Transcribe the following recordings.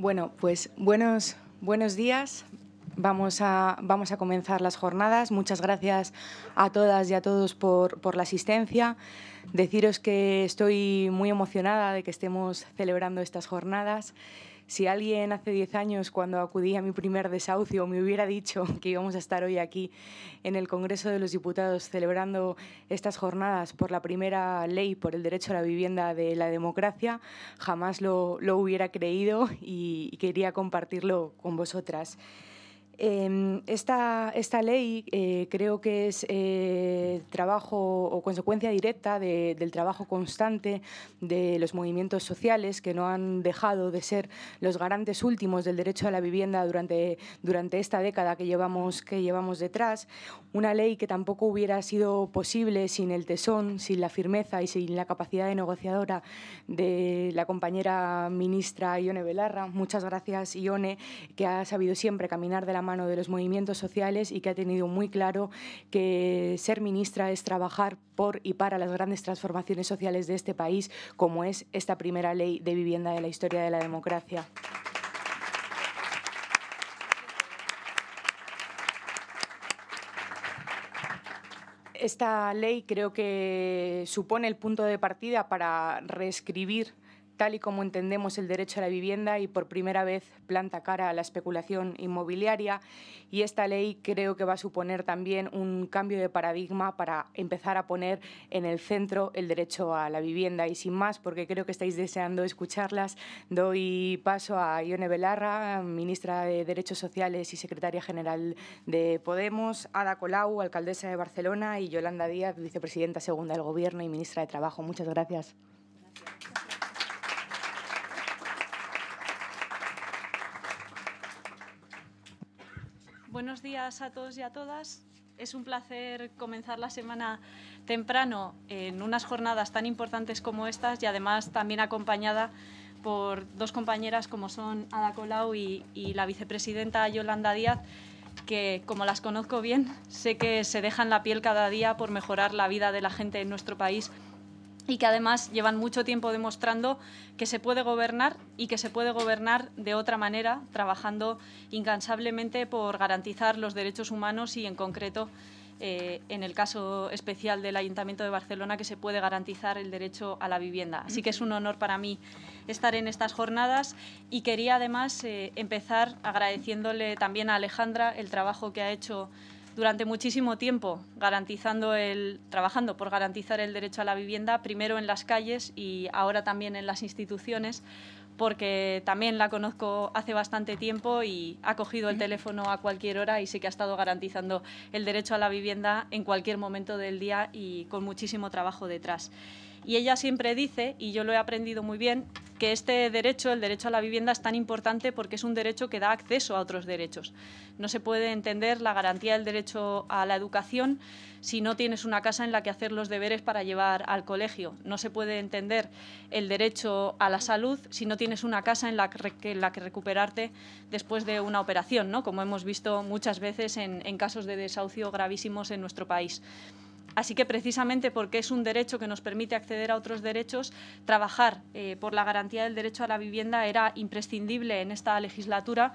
Bueno, pues buenos, buenos días. Vamos a, vamos a comenzar las jornadas. Muchas gracias a todas y a todos por, por la asistencia. Deciros que estoy muy emocionada de que estemos celebrando estas jornadas si alguien hace 10 años, cuando acudí a mi primer desahucio, me hubiera dicho que íbamos a estar hoy aquí en el Congreso de los Diputados celebrando estas jornadas por la primera ley por el derecho a la vivienda de la democracia, jamás lo, lo hubiera creído y quería compartirlo con vosotras. Em, esta, esta, ley eh, creo que es eh, trabajo o consecuencia directa del trabajo constante de los movimientos sociales que no han dejado de ser los garantes últimos del derecho a la vivienda durante, durante esta década que llevamos, que llevamos detrás. Una ley que tampoco hubiera sido posible sin el tesón, sin la firmeza y sin la capacidad de negociadora de la compañera ministra Ione Belarra. Muchas gracias, Ione, que ha sabido siempre caminar de la mano de los movimientos sociales y que ha tenido muy claro que ser ministra es trabajar por y para las grandes transformaciones sociales de este país, como es esta primera ley de vivienda de la historia de la democracia. Esta ley creo que supone el punto de partida para reescribir tal y como entendemos el derecho a la vivienda y por primera vez planta cara a la especulación inmobiliaria. Y esta ley creo que va a suponer también un cambio de paradigma para empezar a poner en el centro el derecho a la vivienda. Y sin más, porque creo que estáis deseando escucharlas, doy paso a Ione Belarra, ministra de Derechos Sociales y secretaria general de Podemos, Ada Colau, alcaldesa de Barcelona, y Yolanda Díaz, vicepresidenta segunda del Gobierno y ministra de Trabajo. Muchas gracias. Buenos días a todos y a todas. Es un placer comenzar la semana temprano en unas jornadas tan importantes como estas y además también acompañada por dos compañeras como son Ada Colau y, y la vicepresidenta Yolanda Díaz, que como las conozco bien, sé que se dejan la piel cada día por mejorar la vida de la gente en nuestro país y que además llevan mucho tiempo demostrando que se puede gobernar y que se puede gobernar de otra manera, trabajando incansablemente por garantizar los derechos humanos y, en concreto, eh, en el caso especial del Ayuntamiento de Barcelona, que se puede garantizar el derecho a la vivienda. Así que es un honor para mí estar en estas jornadas y quería además eh, empezar agradeciéndole también a Alejandra el trabajo que ha hecho durante muchísimo tiempo garantizando el, trabajando por garantizar el derecho a la vivienda, primero en las calles y ahora también en las instituciones, porque también la conozco hace bastante tiempo y ha cogido el teléfono a cualquier hora y sí que ha estado garantizando el derecho a la vivienda en cualquier momento del día y con muchísimo trabajo detrás. Y ella siempre dice, y yo lo he aprendido muy bien, que este derecho, el derecho a la vivienda, es tan importante porque es un derecho que da acceso a otros derechos. No se puede entender la garantía del derecho a la educación si no tienes una casa en la que hacer los deberes para llevar al colegio. No se puede entender el derecho a la salud si no tienes una casa en la que, que recuperarte después de una operación, ¿no? como hemos visto muchas veces en, en casos de desahucio gravísimos en nuestro país. Así que precisamente porque es un derecho que nos permite acceder a otros derechos, trabajar eh, por la garantía del derecho a la vivienda era imprescindible en esta legislatura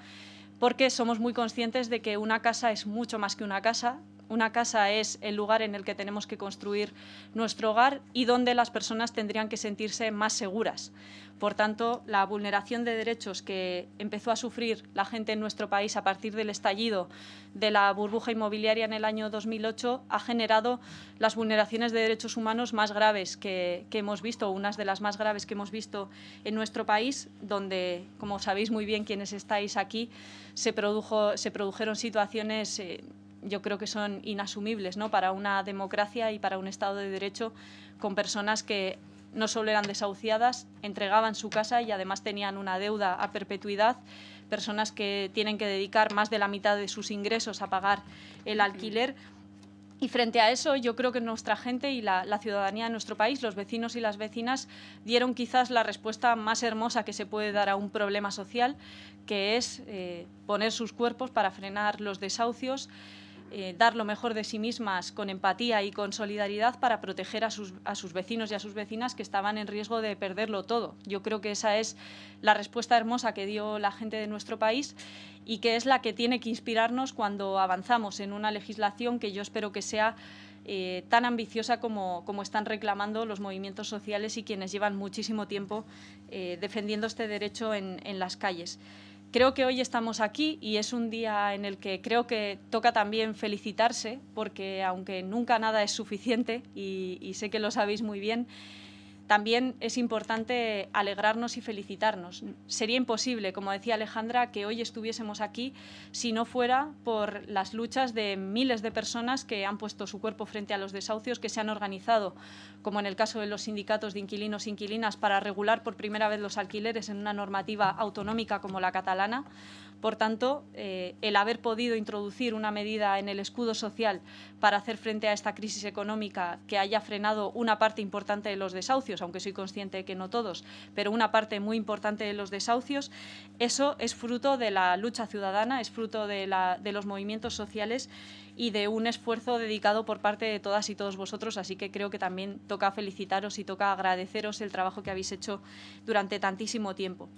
porque somos muy conscientes de que una casa es mucho más que una casa, una casa es el lugar en el que tenemos que construir nuestro hogar y donde las personas tendrían que sentirse más seguras. Por tanto, la vulneración de derechos que empezó a sufrir la gente en nuestro país a partir del estallido de la burbuja inmobiliaria en el año 2008 ha generado las vulneraciones de derechos humanos más graves que, hemos visto, unas de las más graves que hemos visto en nuestro país, donde, como sabéis muy bien quienes estáis aquí, se, produjeron situaciones... Eh, yo creo que son inasumibles ¿no? para una democracia y para un Estado de Derecho con personas que no solo eran desahuciadas, entregaban su casa y además tenían una deuda a perpetuidad, personas que tienen que dedicar más de la mitad de sus ingresos a pagar el alquiler. Y frente a eso, yo creo que nuestra gente y la, ciudadanía de nuestro país, los vecinos y las vecinas, dieron quizás la respuesta más hermosa que se puede dar a un problema social, que es eh, poner sus cuerpos para frenar los desahucios, eh, dar lo mejor de sí mismas con empatía y con solidaridad para proteger a sus, a sus vecinos y a sus vecinas que estaban en riesgo de perderlo todo. Yo creo que esa es la respuesta hermosa que dio la gente de nuestro país y que es la que tiene que inspirarnos cuando avanzamos en una legislación que yo espero que sea eh, tan ambiciosa como, como, están reclamando los movimientos sociales y quienes llevan muchísimo tiempo eh, defendiendo este derecho en, en las calles. Creo que hoy estamos aquí y es un día en el que creo que toca también felicitarse, porque aunque nunca nada es suficiente, y, y sé que lo sabéis muy bien, también es importante alegrarnos y felicitarnos. Sería imposible, como decía Alejandra, que hoy estuviésemos aquí si no fuera por las luchas de miles de personas que han puesto su cuerpo frente a los desahucios, que se han organizado, como en el caso de los sindicatos de inquilinos e inquilinas, para regular por primera vez los alquileres en una normativa autonómica como la catalana por tanto, eh, el haber podido introducir una medida en el escudo social para hacer frente a esta crisis económica que haya frenado una parte importante de los desahucios, aunque soy consciente de que no todos, pero una parte muy importante de los desahucios, eso es fruto de la lucha ciudadana, es fruto de, de los movimientos sociales y de un esfuerzo dedicado por parte de todas y todos vosotros, así que creo que también toca felicitaros y toca agradeceros el trabajo que habéis hecho durante tantísimo tiempo.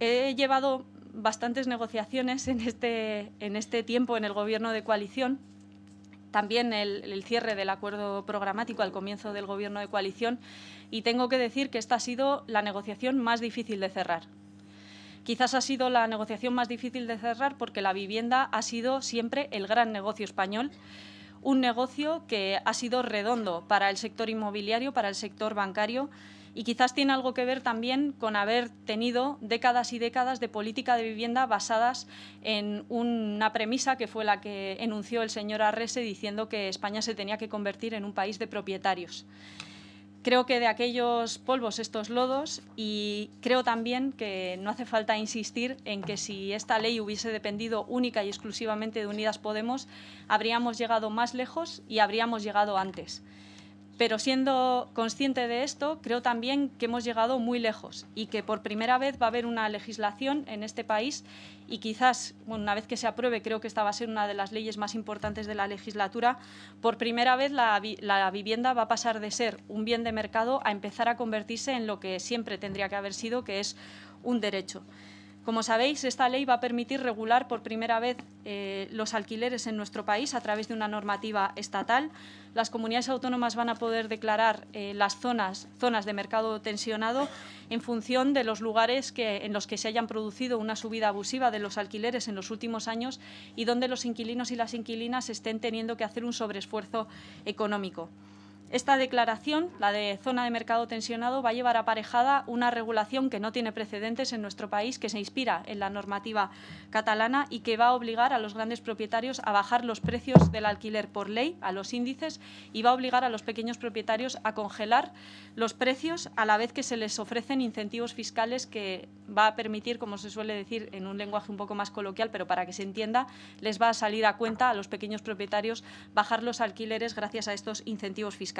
He llevado bastantes negociaciones en este, en este tiempo en el gobierno de coalición. También el, el, cierre del acuerdo programático al comienzo del gobierno de coalición y tengo que decir que esta ha sido la negociación más difícil de cerrar. Quizás ha sido la negociación más difícil de cerrar porque la vivienda ha sido siempre el gran negocio español, un negocio que ha sido redondo para el sector inmobiliario, para el sector bancario y quizás tiene algo que ver también con haber tenido décadas y décadas de política de vivienda basadas en una premisa que fue la que enunció el señor Arrese diciendo que España se tenía que convertir en un país de propietarios. Creo que de aquellos polvos estos lodos y creo también que no hace falta insistir en que si esta ley hubiese dependido única y exclusivamente de Unidas Podemos, habríamos llegado más lejos y habríamos llegado antes. Pero siendo consciente de esto, creo también que hemos llegado muy lejos y que por primera vez va a haber una legislación en este país y quizás, una vez que se apruebe, creo que esta va a ser una de las leyes más importantes de la legislatura, por primera vez la, vivienda va a pasar de ser un bien de mercado a empezar a convertirse en lo que siempre tendría que haber sido, que es un derecho. Como sabéis, esta ley va a permitir regular por primera vez eh, los alquileres en nuestro país a través de una normativa estatal. Las comunidades autónomas van a poder declarar eh, las zonas, zonas de mercado tensionado en función de los lugares que, en los que se hayan producido una subida abusiva de los alquileres en los últimos años y donde los inquilinos y las inquilinas estén teniendo que hacer un sobreesfuerzo económico. Esta declaración, la de zona de mercado tensionado, va a llevar aparejada una regulación que no tiene precedentes en nuestro país, que se inspira en la normativa catalana y que va a obligar a los grandes propietarios a bajar los precios del alquiler por ley, a los índices, y va a obligar a los pequeños propietarios a congelar los precios a la vez que se les ofrecen incentivos fiscales que va a permitir, como se suele decir en un lenguaje un poco más coloquial, pero para que se entienda, les va a salir a cuenta a los pequeños propietarios bajar los alquileres gracias a estos incentivos fiscales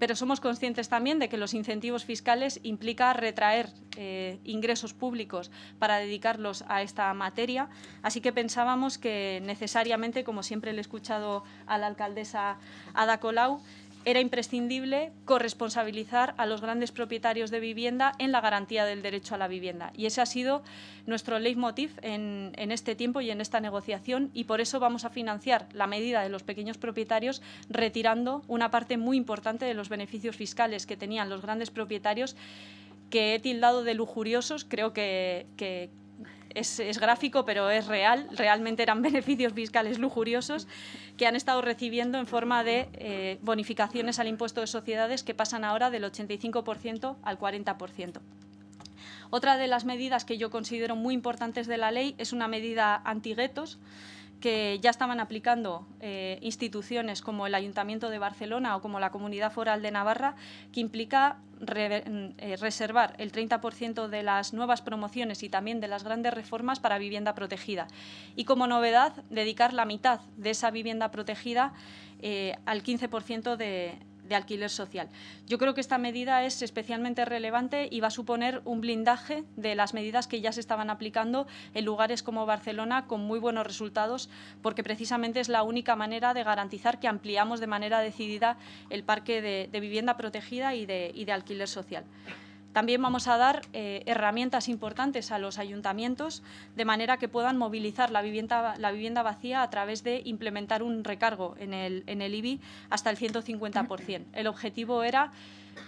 Pero somos conscientes también de que los incentivos fiscales implica retraer eh, ingresos públicos para dedicarlos a esta materia, así que pensábamos que necesariamente, como siempre le he escuchado a la alcaldesa Ada Colau, era imprescindible corresponsabilizar a los grandes propietarios de vivienda en la garantía del derecho a la vivienda. Y ese ha sido nuestro leitmotiv en, en, este tiempo y en esta negociación y por eso vamos a financiar la medida de los pequeños propietarios retirando una parte muy importante de los beneficios fiscales que tenían los grandes propietarios que he tildado de lujuriosos, creo que, que, es, gráfico, pero es real. Realmente eran beneficios fiscales lujuriosos que han estado recibiendo en forma de eh, bonificaciones al impuesto de sociedades que pasan ahora del 85% al 40%. Otra de las medidas que yo considero muy importantes de la ley es una medida antiguetos que ya estaban aplicando eh, instituciones como el Ayuntamiento de Barcelona o como la Comunidad Foral de Navarra, que implica eh, reservar el 30% de las nuevas promociones y también de las grandes reformas para vivienda protegida. Y como novedad, dedicar la mitad de esa vivienda protegida eh, al 15% de, alquiler social. Yo creo que esta medida es especialmente relevante y va a suponer un blindaje de las medidas que ya se estaban aplicando en lugares como Barcelona con muy buenos resultados, porque precisamente es la única manera de garantizar que ampliamos de manera decidida el parque de, vivienda protegida y de alquiler social. También vamos a dar eh, herramientas importantes a los ayuntamientos de manera que puedan movilizar la vivienda, vacía a través de implementar un recargo en el, en el IBI hasta el 150%. El objetivo era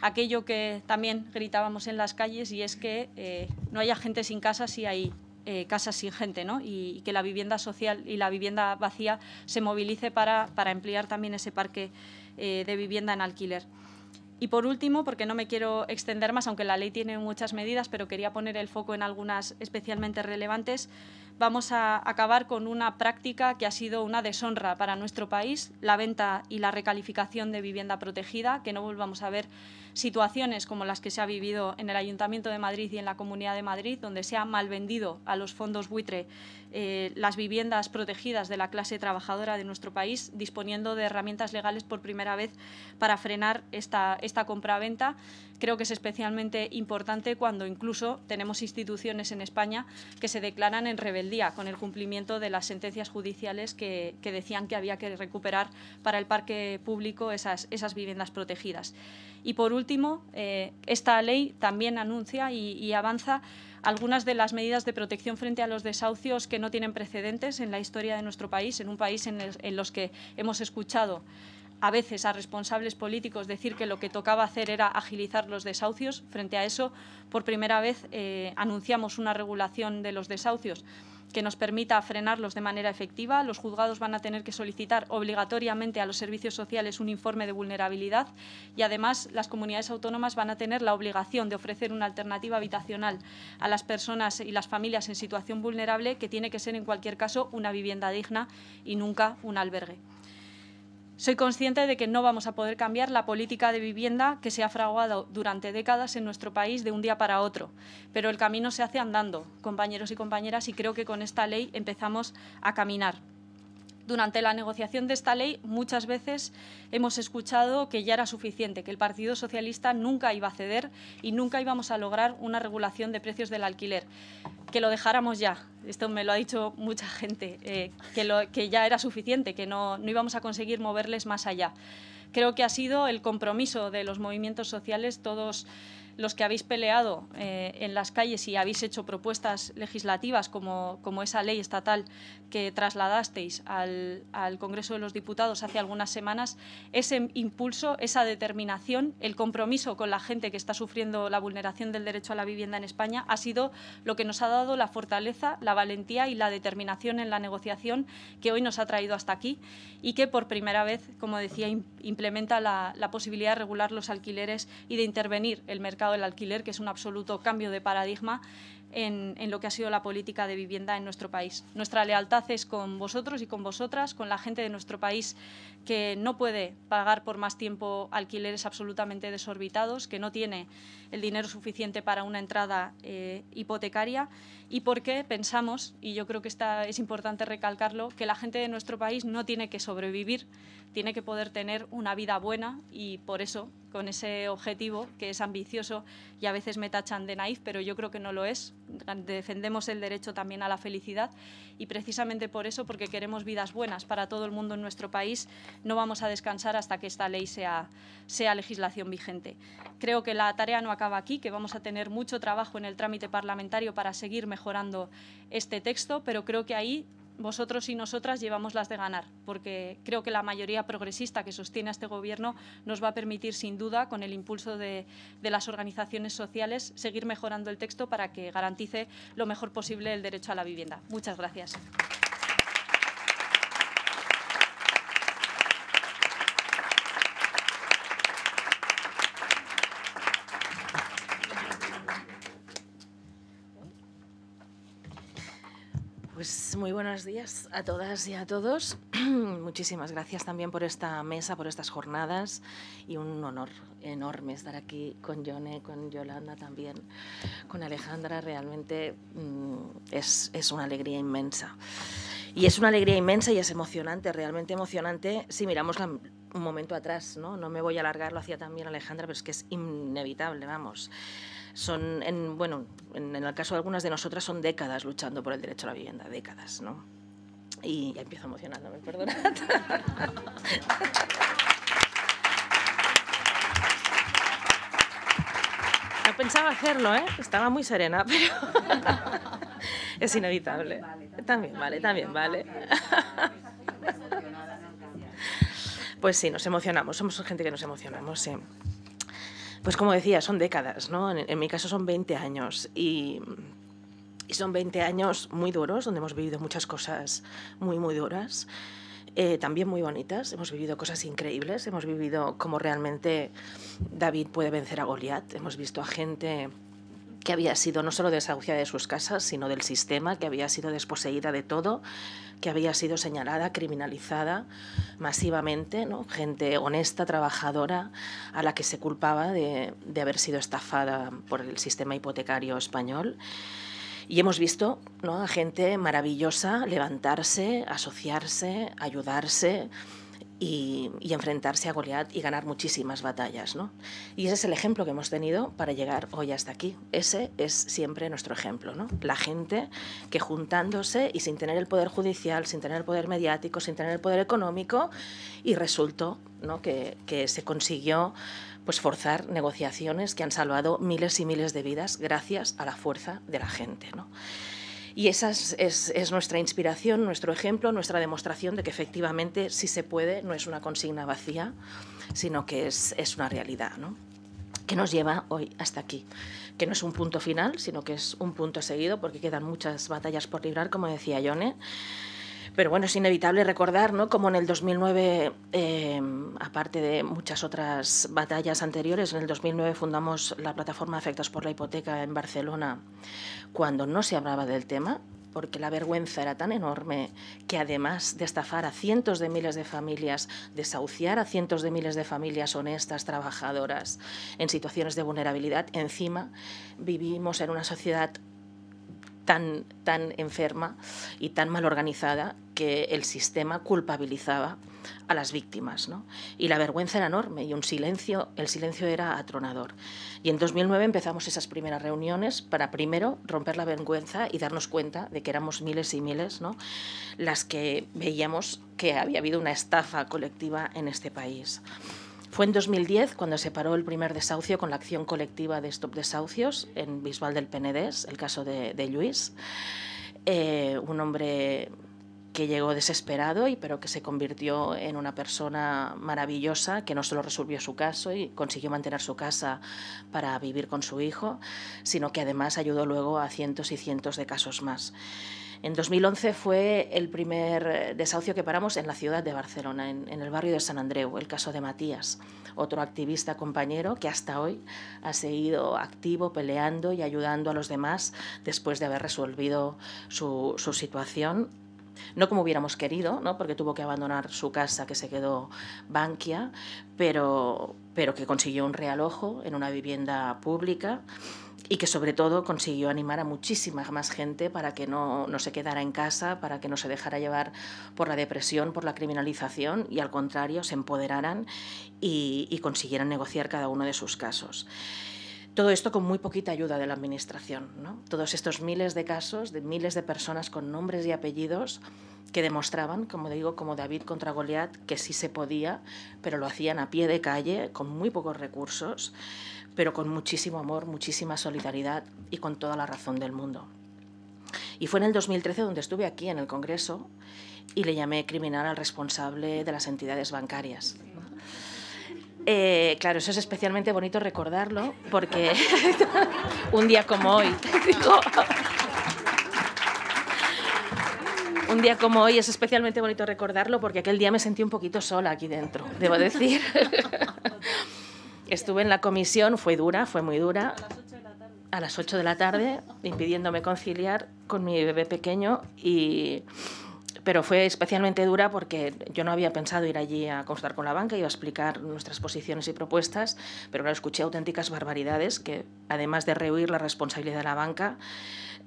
aquello que también gritábamos en las calles y es que eh, no haya gente sin casa si hay eh, casas sin gente ¿no? y, que la vivienda social y la vivienda vacía se movilice para, para emplear también ese parque de vivienda en alquiler. Y por último, porque no me quiero extender más, aunque la ley tiene muchas medidas, pero quería poner el foco en algunas especialmente relevantes, vamos a acabar con una práctica que ha sido una deshonra para nuestro país, la venta y la recalificación de vivienda protegida, que no volvamos a ver situaciones como las que se ha vivido en el Ayuntamiento de Madrid y en la Comunidad de Madrid, donde se ha mal vendido a los fondos buitre eh, las viviendas protegidas de la clase trabajadora de nuestro país, disponiendo de herramientas legales por primera vez para frenar esta, esta compraventa. Creo que es especialmente importante cuando incluso tenemos instituciones en España que se declaran en rebeldía con el cumplimiento de las sentencias judiciales que, decían que había que recuperar para el parque público esas, esas viviendas protegidas. Y por último, eh, esta ley también anuncia y, avanza algunas de las medidas de protección frente a los desahucios que no tienen precedentes en la historia de nuestro país, en un país en, los que hemos escuchado a veces a responsables políticos decir que lo que tocaba hacer era agilizar los desahucios. Frente a eso, por primera vez eh, anunciamos una regulación de los desahucios que nos permita frenarlos de manera efectiva. Los juzgados van a tener que solicitar obligatoriamente a los servicios sociales un informe de vulnerabilidad y además las comunidades autónomas van a tener la obligación de ofrecer una alternativa habitacional a las personas y las familias en situación vulnerable que tiene que ser en cualquier caso una vivienda digna y nunca un albergue. Soy consciente de que no vamos a poder cambiar la política de vivienda que se ha fraguado durante décadas en nuestro país de un día para otro, pero el camino se hace andando, compañeros y compañeras, y creo que con esta ley empezamos a caminar. Durante la negociación de esta ley muchas veces hemos escuchado que ya era suficiente, que el Partido Socialista nunca iba a ceder y nunca íbamos a lograr una regulación de precios del alquiler que lo dejáramos ya. Esto me lo ha dicho mucha gente, eh, que, ya era suficiente, que no, no íbamos a conseguir moverles más allá. Creo que ha sido el compromiso de los movimientos sociales, todos los que habéis peleado eh, en las calles y habéis hecho propuestas legislativas como, como esa ley estatal que trasladasteis al, Congreso de los Diputados hace algunas semanas, ese impulso, esa determinación, el compromiso con la gente que está sufriendo la vulneración del derecho a la vivienda en España ha sido lo que nos ha dado la fortaleza, la valentía y la determinación en la negociación que hoy nos ha traído hasta aquí y que por primera vez, como decía, implementa la, la posibilidad de regular los alquileres y de intervenir el mercado del alquiler, que es un absoluto cambio de paradigma en, lo que ha sido la política de vivienda en nuestro país. Nuestra lealtad es con vosotros y con vosotras, con la gente de nuestro país que no puede pagar por más tiempo alquileres absolutamente desorbitados, que no tiene el dinero suficiente para una entrada eh, hipotecaria y porque pensamos, y yo creo que está, es importante recalcarlo, que la gente de nuestro país no tiene que sobrevivir, tiene que poder tener una vida buena y por eso, con ese objetivo que es ambicioso y a veces me tachan de naif, pero yo creo que no lo es, defendemos el derecho también a la felicidad y precisamente por eso, porque queremos vidas buenas para todo el mundo en nuestro país, no vamos a descansar hasta que esta ley sea, sea legislación vigente. Creo que la tarea no acaba aquí, que vamos a tener mucho trabajo en el trámite parlamentario para seguir mejorando este texto, pero creo que ahí vosotros y nosotras llevamos las de ganar, porque creo que la mayoría progresista que sostiene a este Gobierno nos va a permitir, sin duda, con el impulso de, de, las organizaciones sociales, seguir mejorando el texto para que garantice lo mejor posible el derecho a la vivienda. Muchas gracias. Pues muy buenos días a todas y a todos. Muchísimas gracias también por esta mesa, por estas jornadas y un honor enorme estar aquí con Yone, con Yolanda también, con Alejandra. Realmente mm, es, es una alegría inmensa. Y es una alegría inmensa y es emocionante, realmente emocionante, si miramos un momento atrás, ¿no? No me voy a alargar, lo hacía también Alejandra, pero es que es inevitable, vamos. Son, en, bueno, en, el caso de algunas de nosotras son décadas luchando por el derecho a la vivienda, décadas, ¿no? Y ya empiezo emocionándome, perdonad. No pensaba hacerlo, ¿eh? Estaba muy serena, pero es inevitable. También vale, también vale. Pues sí, nos emocionamos, somos gente que nos emocionamos, sí. Pues como decía, son décadas, ¿no? En, mi caso son 20 años y, son 20 años muy duros, donde hemos vivido muchas cosas muy, muy duras, eh, también muy bonitas, hemos vivido cosas increíbles, hemos vivido cómo realmente David puede vencer a Goliat, hemos visto a gente que había sido no solo desahuciada de sus casas, sino del sistema, que había sido desposeída de todo, que había sido señalada, criminalizada masivamente, ¿no? gente honesta, trabajadora, a la que se culpaba de, de haber sido estafada por el sistema hipotecario español. Y hemos visto ¿no? a gente maravillosa levantarse, asociarse, ayudarse, y, enfrentarse a Goliat y ganar muchísimas batallas. ¿no? Y ese es el ejemplo que hemos tenido para llegar hoy hasta aquí. Ese es siempre nuestro ejemplo. ¿no? La gente que juntándose y sin tener el poder judicial, sin tener el poder mediático, sin tener el poder económico, y resultó ¿no? que, que se consiguió pues forzar negociaciones que han salvado miles y miles de vidas gracias a la fuerza de la gente. ¿no? Y esa es, nuestra inspiración, nuestro ejemplo, nuestra demostración de que efectivamente si se puede, no es una consigna vacía, sino que es, es una realidad, que nos lleva hoy hasta aquí, que no es un punto final, sino que es un punto seguido, porque quedan muchas batallas por librar, como decía Yone, pero bueno, es inevitable recordar, ¿no? Como en el 2009, em, aparte de muchas otras batallas anteriores, en el 2009 fundamos la plataforma Afectados por la Hipoteca en Barcelona, cuando no se hablaba del tema, porque la vergüenza era tan enorme que además de estafar a cientos de miles de familias, desahuciar a cientos de miles de familias honestas, trabajadoras, en situaciones de vulnerabilidad, encima vivimos en una sociedad tan, tan enferma y tan mal organizada que el sistema culpabilizaba a las víctimas. ¿no? Y la vergüenza era enorme y un silencio, el silencio era atronador. Y en 2009 empezamos esas primeras reuniones para primero romper la vergüenza y darnos cuenta de que éramos miles y miles ¿no? las que veíamos que había habido una estafa colectiva en este país. Fue en 2010 cuando se paró el primer desahucio con la acción colectiva de Stop Desahucios en Bisbal del Penedés, el caso de, Luis, eh, un hombre que llegó desesperado y pero que se convirtió en una persona maravillosa que no solo resolvió su caso y consiguió mantener su casa para vivir con su hijo, sino que además ayudó luego a cientos y cientos de casos más. En 2011 fue el primer eh, desahucio que paramos en la ciudad de Barcelona, en, el barrio de San Andreu, el caso de Matías, otro activista compañero que hasta hoy ha seguido activo, peleando y ayudando a los demás después de haber resolvido su, situación no como hubiéramos querido, ¿no? porque tuvo que abandonar su casa que se quedó Bankia, pero, pero que consiguió un realojo en una vivienda pública y que sobre todo consiguió animar a muchísima más gente para que no, no, se quedara en casa, para que no se dejara llevar por la depresión, por la criminalización y al contrario se empoderaran y, y consiguieran negociar cada uno de sus casos. Todo esto con muy poquita ayuda de la Administración. ¿no? Todos estos miles de casos de miles de personas con nombres y apellidos que demostraban, como digo, como David contra Goliat, que sí se podía, pero lo hacían a pie de calle, con muy pocos recursos, pero con muchísimo amor, muchísima solidaridad y con toda la razón del mundo. Y fue en el 2013 donde estuve aquí en el Congreso y le llamé criminal al responsable de las entidades bancarias. Eh, claro, eso es especialmente bonito recordarlo porque un día como hoy, un día como hoy es especialmente bonito recordarlo porque aquel día me sentí un poquito sola aquí dentro, debo decir. Estuve en la comisión, fue dura, fue muy dura. A las 8 de la tarde, impidiéndome conciliar con mi bebé pequeño y pero fue especialmente dura porque yo no había pensado ir allí a constar con la banca, iba a explicar nuestras posiciones y propuestas, pero escuché auténticas barbaridades que, además de rehuir la responsabilidad de la banca,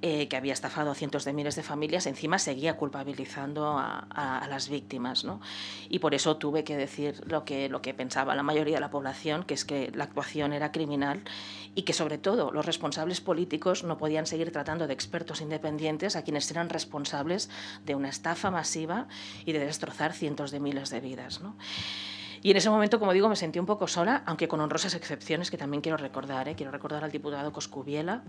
eh, que había estafado a cientos de miles de familias, encima seguía culpabilizando a, las víctimas. ¿no? Y por eso tuve que decir lo que, lo que pensaba la mayoría de la población, que es que la actuación era criminal y que sobre todo los responsables políticos no podían seguir tratando de expertos independientes a quienes eran responsables de una estafa masiva y de destrozar cientos de miles de vidas. ¿no? Y en ese momento, como digo, me sentí un poco sola, aunque con honrosas excepciones que también quiero recordar. ¿eh? Quiero recordar al diputado Coscubiela,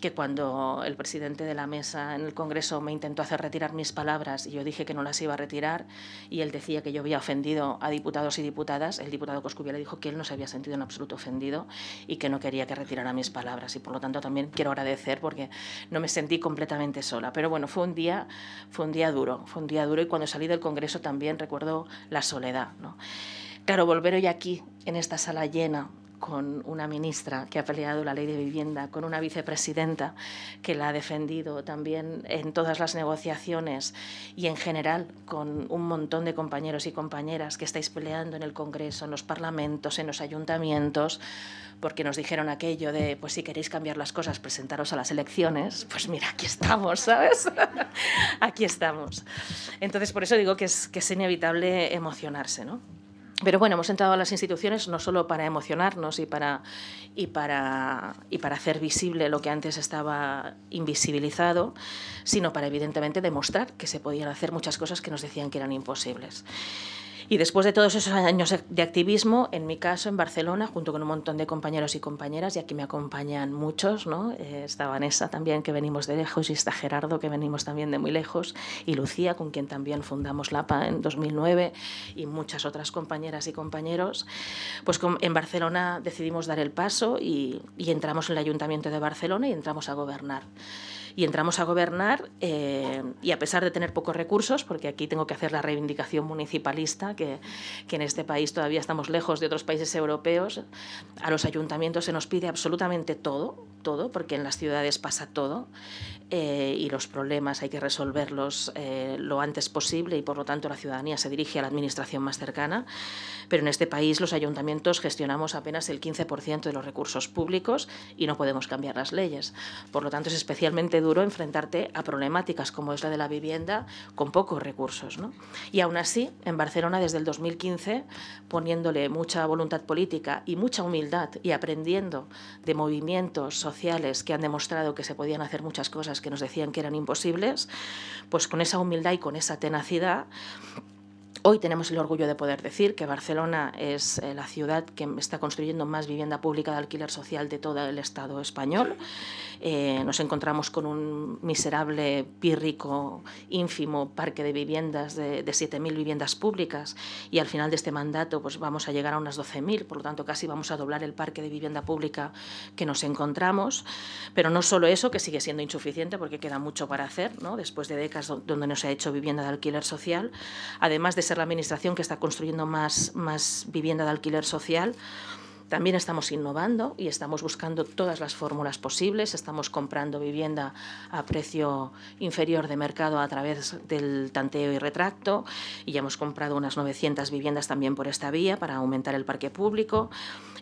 que cuando el presidente de la mesa en el Congreso me intentó hacer retirar mis palabras y yo dije que no las iba a retirar y él decía que yo había ofendido a diputados y diputadas, el diputado Coscubiela dijo que él no se había sentido en absoluto ofendido y que no quería que retirara mis palabras. Y por lo tanto también quiero agradecer porque no me sentí completamente sola. Pero bueno, fue un día, fue un día duro, fue un día duro y cuando salí del Congreso también recuerdo la soledad. ¿no? Claro, volver hoy aquí, en esta sala llena, con una ministra que ha peleado la ley de vivienda, con una vicepresidenta que la ha defendido también en todas las negociaciones y en general con un montón de compañeros y compañeras que estáis peleando en el Congreso, en los parlamentos, en los ayuntamientos, porque nos dijeron aquello de, pues si queréis cambiar las cosas, presentaros a las elecciones, pues mira, aquí estamos, ¿sabes? aquí estamos. Entonces, por eso digo que es, que es inevitable emocionarse, ¿no? Pero bueno, hemos entrado a las instituciones no solo para emocionarnos y para, y, para, y para hacer visible lo que antes estaba invisibilizado, sino para evidentemente demostrar que se podían hacer muchas cosas que nos decían que eran imposibles. Y después de todos esos años de activismo, en mi caso en Barcelona, junto con un montón de compañeros y compañeras, y aquí me acompañan muchos, ¿no? Eh, está Vanessa también, que venimos de lejos, y está Gerardo, que venimos también de muy lejos, y Lucía, con quien también fundamos LAPA en 2009, y muchas otras compañeras y compañeros. Pues en Barcelona decidimos dar el paso y, y entramos en el Ayuntamiento de Barcelona y entramos a gobernar y entramos a gobernar eh, y a pesar de tener pocos recursos, porque aquí tengo que hacer la reivindicación municipalista, que, que en este país todavía estamos lejos de otros países europeos, a los ayuntamientos se nos pide absolutamente todo, todo, porque en las ciudades pasa todo eh, y los problemas hay que resolverlos eh, lo antes posible y por lo tanto la ciudadanía se dirige a la administración más cercana. Pero en este país los ayuntamientos gestionamos apenas el 15% de los recursos públicos y no podemos cambiar las leyes. Por lo tanto es especialmente duro enfrentarte a problemáticas como es la de la vivienda con pocos recursos. ¿no? Y aún así, en Barcelona desde el 2015, poniéndole mucha voluntad política y mucha humildad y aprendiendo de movimientos sociales que han demostrado que se podían hacer muchas cosas que nos decían que eran imposibles, pues con esa humildad y con esa tenacidad Hoy tenemos el orgullo de poder decir que Barcelona es eh, la ciudad que está construyendo más vivienda pública de alquiler social de todo el Estado español. Eh, nos encontramos con un miserable, pírrico, ínfimo parque de viviendas de, de 7.000 viviendas públicas y al final de este mandato pues vamos a llegar a unas 12.000, por lo tanto casi vamos a doblar el parque de vivienda pública que nos encontramos. Pero no solo eso, que sigue siendo insuficiente porque queda mucho para hacer, ¿no? después de décadas donde no se ha hecho vivienda de alquiler social, además de ser la administración que está construyendo más, más vivienda de alquiler social. También estamos innovando y estamos buscando todas las fórmulas posibles. Estamos comprando vivienda a precio inferior de mercado a través del tanteo y retracto y ya hemos comprado unas 900 viviendas también por esta vía para aumentar el parque público.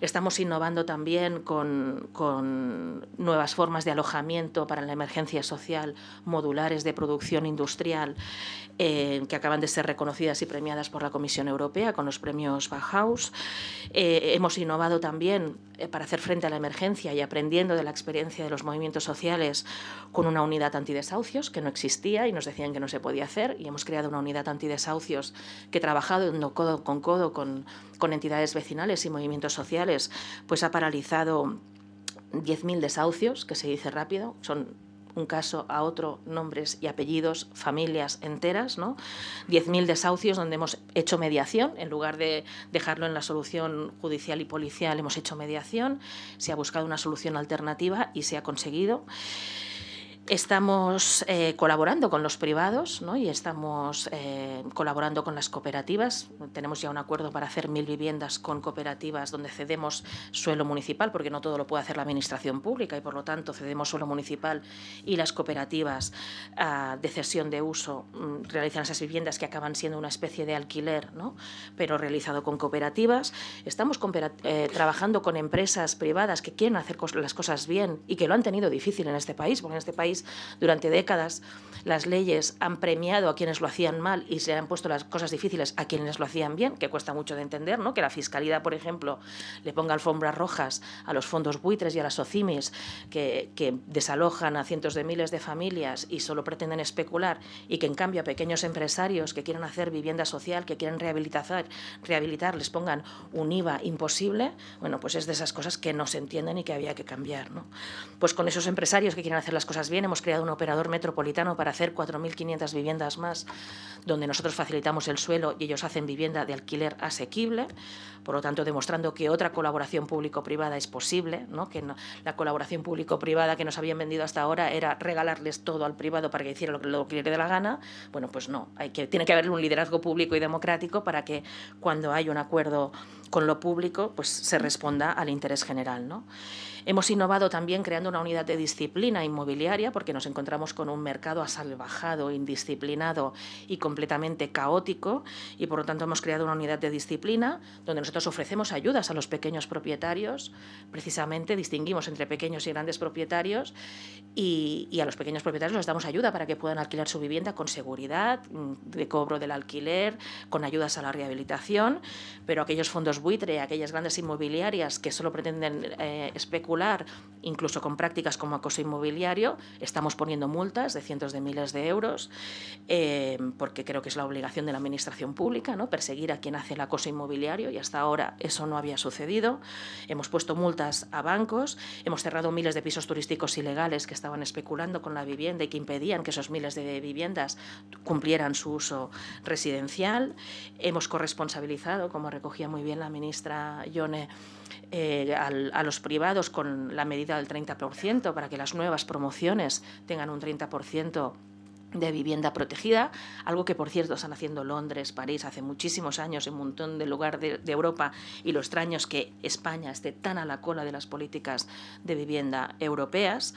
Estamos innovando también con, con nuevas formas de alojamiento para la emergencia social, modulares de producción industrial eh, que acaban de ser reconocidas y premiadas por la Comisión Europea con los premios Bauhaus. Eh, hemos innovado también eh, para hacer frente a la emergencia y aprendiendo de la experiencia de los movimientos sociales con una unidad antidesahucios que no existía y nos decían que no se podía hacer y hemos creado una unidad antidesahucios que trabajado codo con codo con, con entidades vecinales y movimientos sociales, pues ha paralizado 10.000 desahucios, que se dice rápido, son un caso a otro, nombres y apellidos, familias enteras, ¿no? 10.000 desahucios donde hemos hecho mediación, en lugar de dejarlo en la solución judicial y policial, hemos hecho mediación, se ha buscado una solución alternativa y se ha conseguido. Estamos eh, colaborando con los privados ¿no? y estamos eh, colaborando con las cooperativas. Tenemos ya un acuerdo para hacer mil viviendas con cooperativas donde cedemos suelo municipal, porque no todo lo puede hacer la administración pública y por lo tanto cedemos suelo municipal y las cooperativas ah, de cesión de uso mm, realizan esas viviendas que acaban siendo una especie de alquiler, ¿no? pero realizado con cooperativas. Estamos eh, trabajando con empresas privadas que quieren hacer las cosas bien y que lo han tenido difícil en este país, porque en este país durante décadas las leyes han premiado a quienes lo hacían mal y se han puesto las cosas difíciles a quienes lo hacían bien, que cuesta mucho de entender, ¿no? que la Fiscalidad, por ejemplo, le ponga alfombras rojas a los fondos buitres y a las OCIMIS que, que desalojan a cientos de miles de familias y solo pretenden especular y que en cambio a pequeños empresarios que quieren hacer vivienda social, que quieren rehabilitar, rehabilitar les pongan un IVA imposible, bueno, pues es de esas cosas que no se entienden y que había que cambiar. ¿no? Pues con esos empresarios que quieren hacer las cosas bien, hemos creado un operador metropolitano para hacer 4.500 viviendas más, donde nosotros facilitamos el suelo y ellos hacen vivienda de alquiler asequible, por lo tanto demostrando que otra colaboración público-privada es posible, ¿no? que la colaboración público-privada que nos habían vendido hasta ahora era regalarles todo al privado para que hiciera lo lo que le dé la gana, bueno, pues no, hay que, tiene que haber un liderazgo público y democrático para que cuando hay un acuerdo con lo público, pues se responda al interés general. ¿no? Hemos innovado también creando una unidad de disciplina inmobiliaria porque nos encontramos con un mercado asalvajado, indisciplinado y completamente caótico y por lo tanto hemos creado una unidad de disciplina donde nosotros ofrecemos ayudas a los pequeños propietarios, precisamente distinguimos entre pequeños y grandes propietarios y, y a los pequeños propietarios les damos ayuda para que puedan alquilar su vivienda con seguridad, mm, de cobro del alquiler, con ayudas a la rehabilitación, pero aquellos fondos buitre, aquellas grandes inmobiliarias que solo pretenden eh, especular incluso con prácticas como acoso inmobiliario. Estamos poniendo multas de cientos de miles de euros, eh, porque creo que es la obligación de la Administración Pública, ¿no? perseguir a quien hace el acoso inmobiliario, y hasta ahora eso no había sucedido. Hemos puesto multas a bancos, hemos cerrado miles de pisos turísticos ilegales que estaban especulando con la vivienda y que impedían que esos miles de viviendas cumplieran su uso residencial. Hemos corresponsabilizado, como recogía muy bien la ministra Yone, eh, a los privados con la medida del 30% para que las nuevas promociones tengan un 30% de vivienda protegida, algo que por cierto están haciendo Londres, París hace muchísimos años en un montón de lugar de, de, Europa y lo extraño es que España esté tan a la cola de las políticas de vivienda europeas.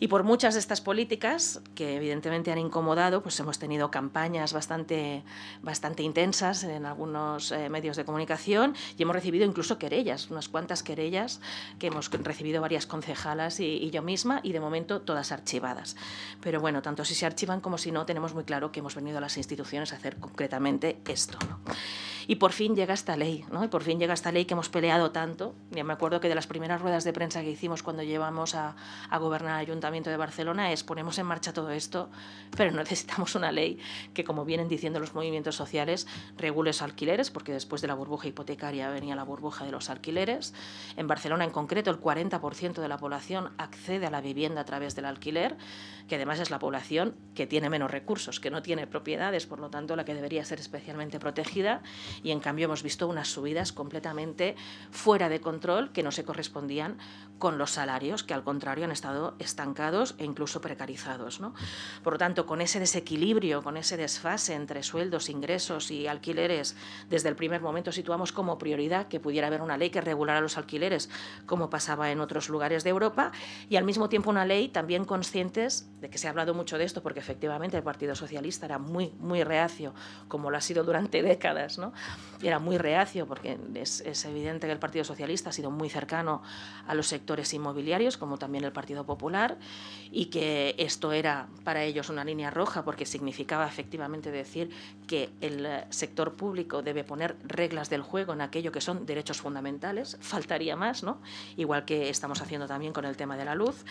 Y por muchas de estas políticas, que evidentemente han incomodado, pues hemos tenido campañas bastante, bastante intensas en algunos eh, medios de comunicación y hemos recibido incluso querellas, unas cuantas querellas que hemos recibido varias concejalas y, y, yo misma y de momento todas archivadas. Pero bueno, tanto si se archivan como si no, tenemos muy claro que hemos venido a las instituciones a hacer concretamente esto. ¿no? Y por fin llega esta ley, ¿no? Y por fin llega esta ley que hemos peleado tanto. Ya me acuerdo que de las primeras ruedas de prensa que hicimos cuando llevamos a, a gobernar el Ayuntamiento de Barcelona es ponemos en marcha todo esto, pero necesitamos una ley que, como vienen diciendo los movimientos sociales, regule los alquileres, porque después de la burbuja hipotecaria venía la burbuja de los alquileres. En Barcelona, en concreto, el 40% de la población accede a la vivienda a través del alquiler, que además es la población que tiene menos recursos, que no tiene propiedades, por lo tanto, la que debería ser especialmente protegida y en cambio hemos visto unas subidas completamente fuera de control que no se correspondían con los salarios, que al contrario han estado estancados e incluso precarizados. ¿no? Por lo tanto, con ese desequilibrio, con ese desfase entre sueldos, ingresos y alquileres, desde el primer momento situamos como prioridad que pudiera haber una ley que regulara los alquileres, como pasaba en otros lugares de Europa, y al mismo tiempo una ley también conscientes de que se ha hablado mucho de esto, porque efectivamente el Partido Socialista era muy, muy reacio, como lo ha sido durante décadas, ¿no? era muy reacio porque es, es, evidente que el Partido Socialista ha sido muy cercano a los sectores inmobiliarios, como también el Partido Popular, y que esto era para ellos una línea roja porque significaba efectivamente decir que el sector público debe poner reglas del juego en aquello que son derechos fundamentales, faltaría más, ¿no? igual que estamos haciendo también con el tema de la luz.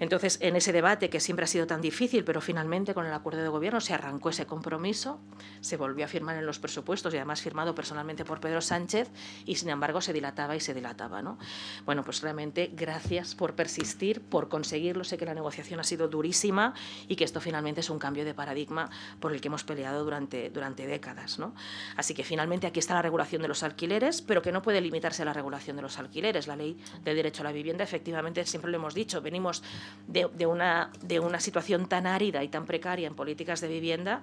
Entonces, en ese debate que siempre ha sido tan difícil, pero finalmente con el acuerdo de gobierno se arrancó ese compromiso, se volvió a firmar en los presupuestos y además firmado personalmente por Pedro Sánchez y sin embargo se dilataba y se dilataba. ¿no? Bueno, pues realmente gracias por persistir, por conseguirlo. Sé que la negociación ha sido durísima y que esto finalmente es un cambio de paradigma por el que hemos peleado durante, durante décadas. ¿no? Así que finalmente aquí está la regulación de los alquileres, pero que no puede limitarse a la regulación de los alquileres. La ley del derecho a la vivienda, efectivamente, siempre lo hemos dicho, venimos de, una, de una situación tan árida y tan precaria en políticas de vivienda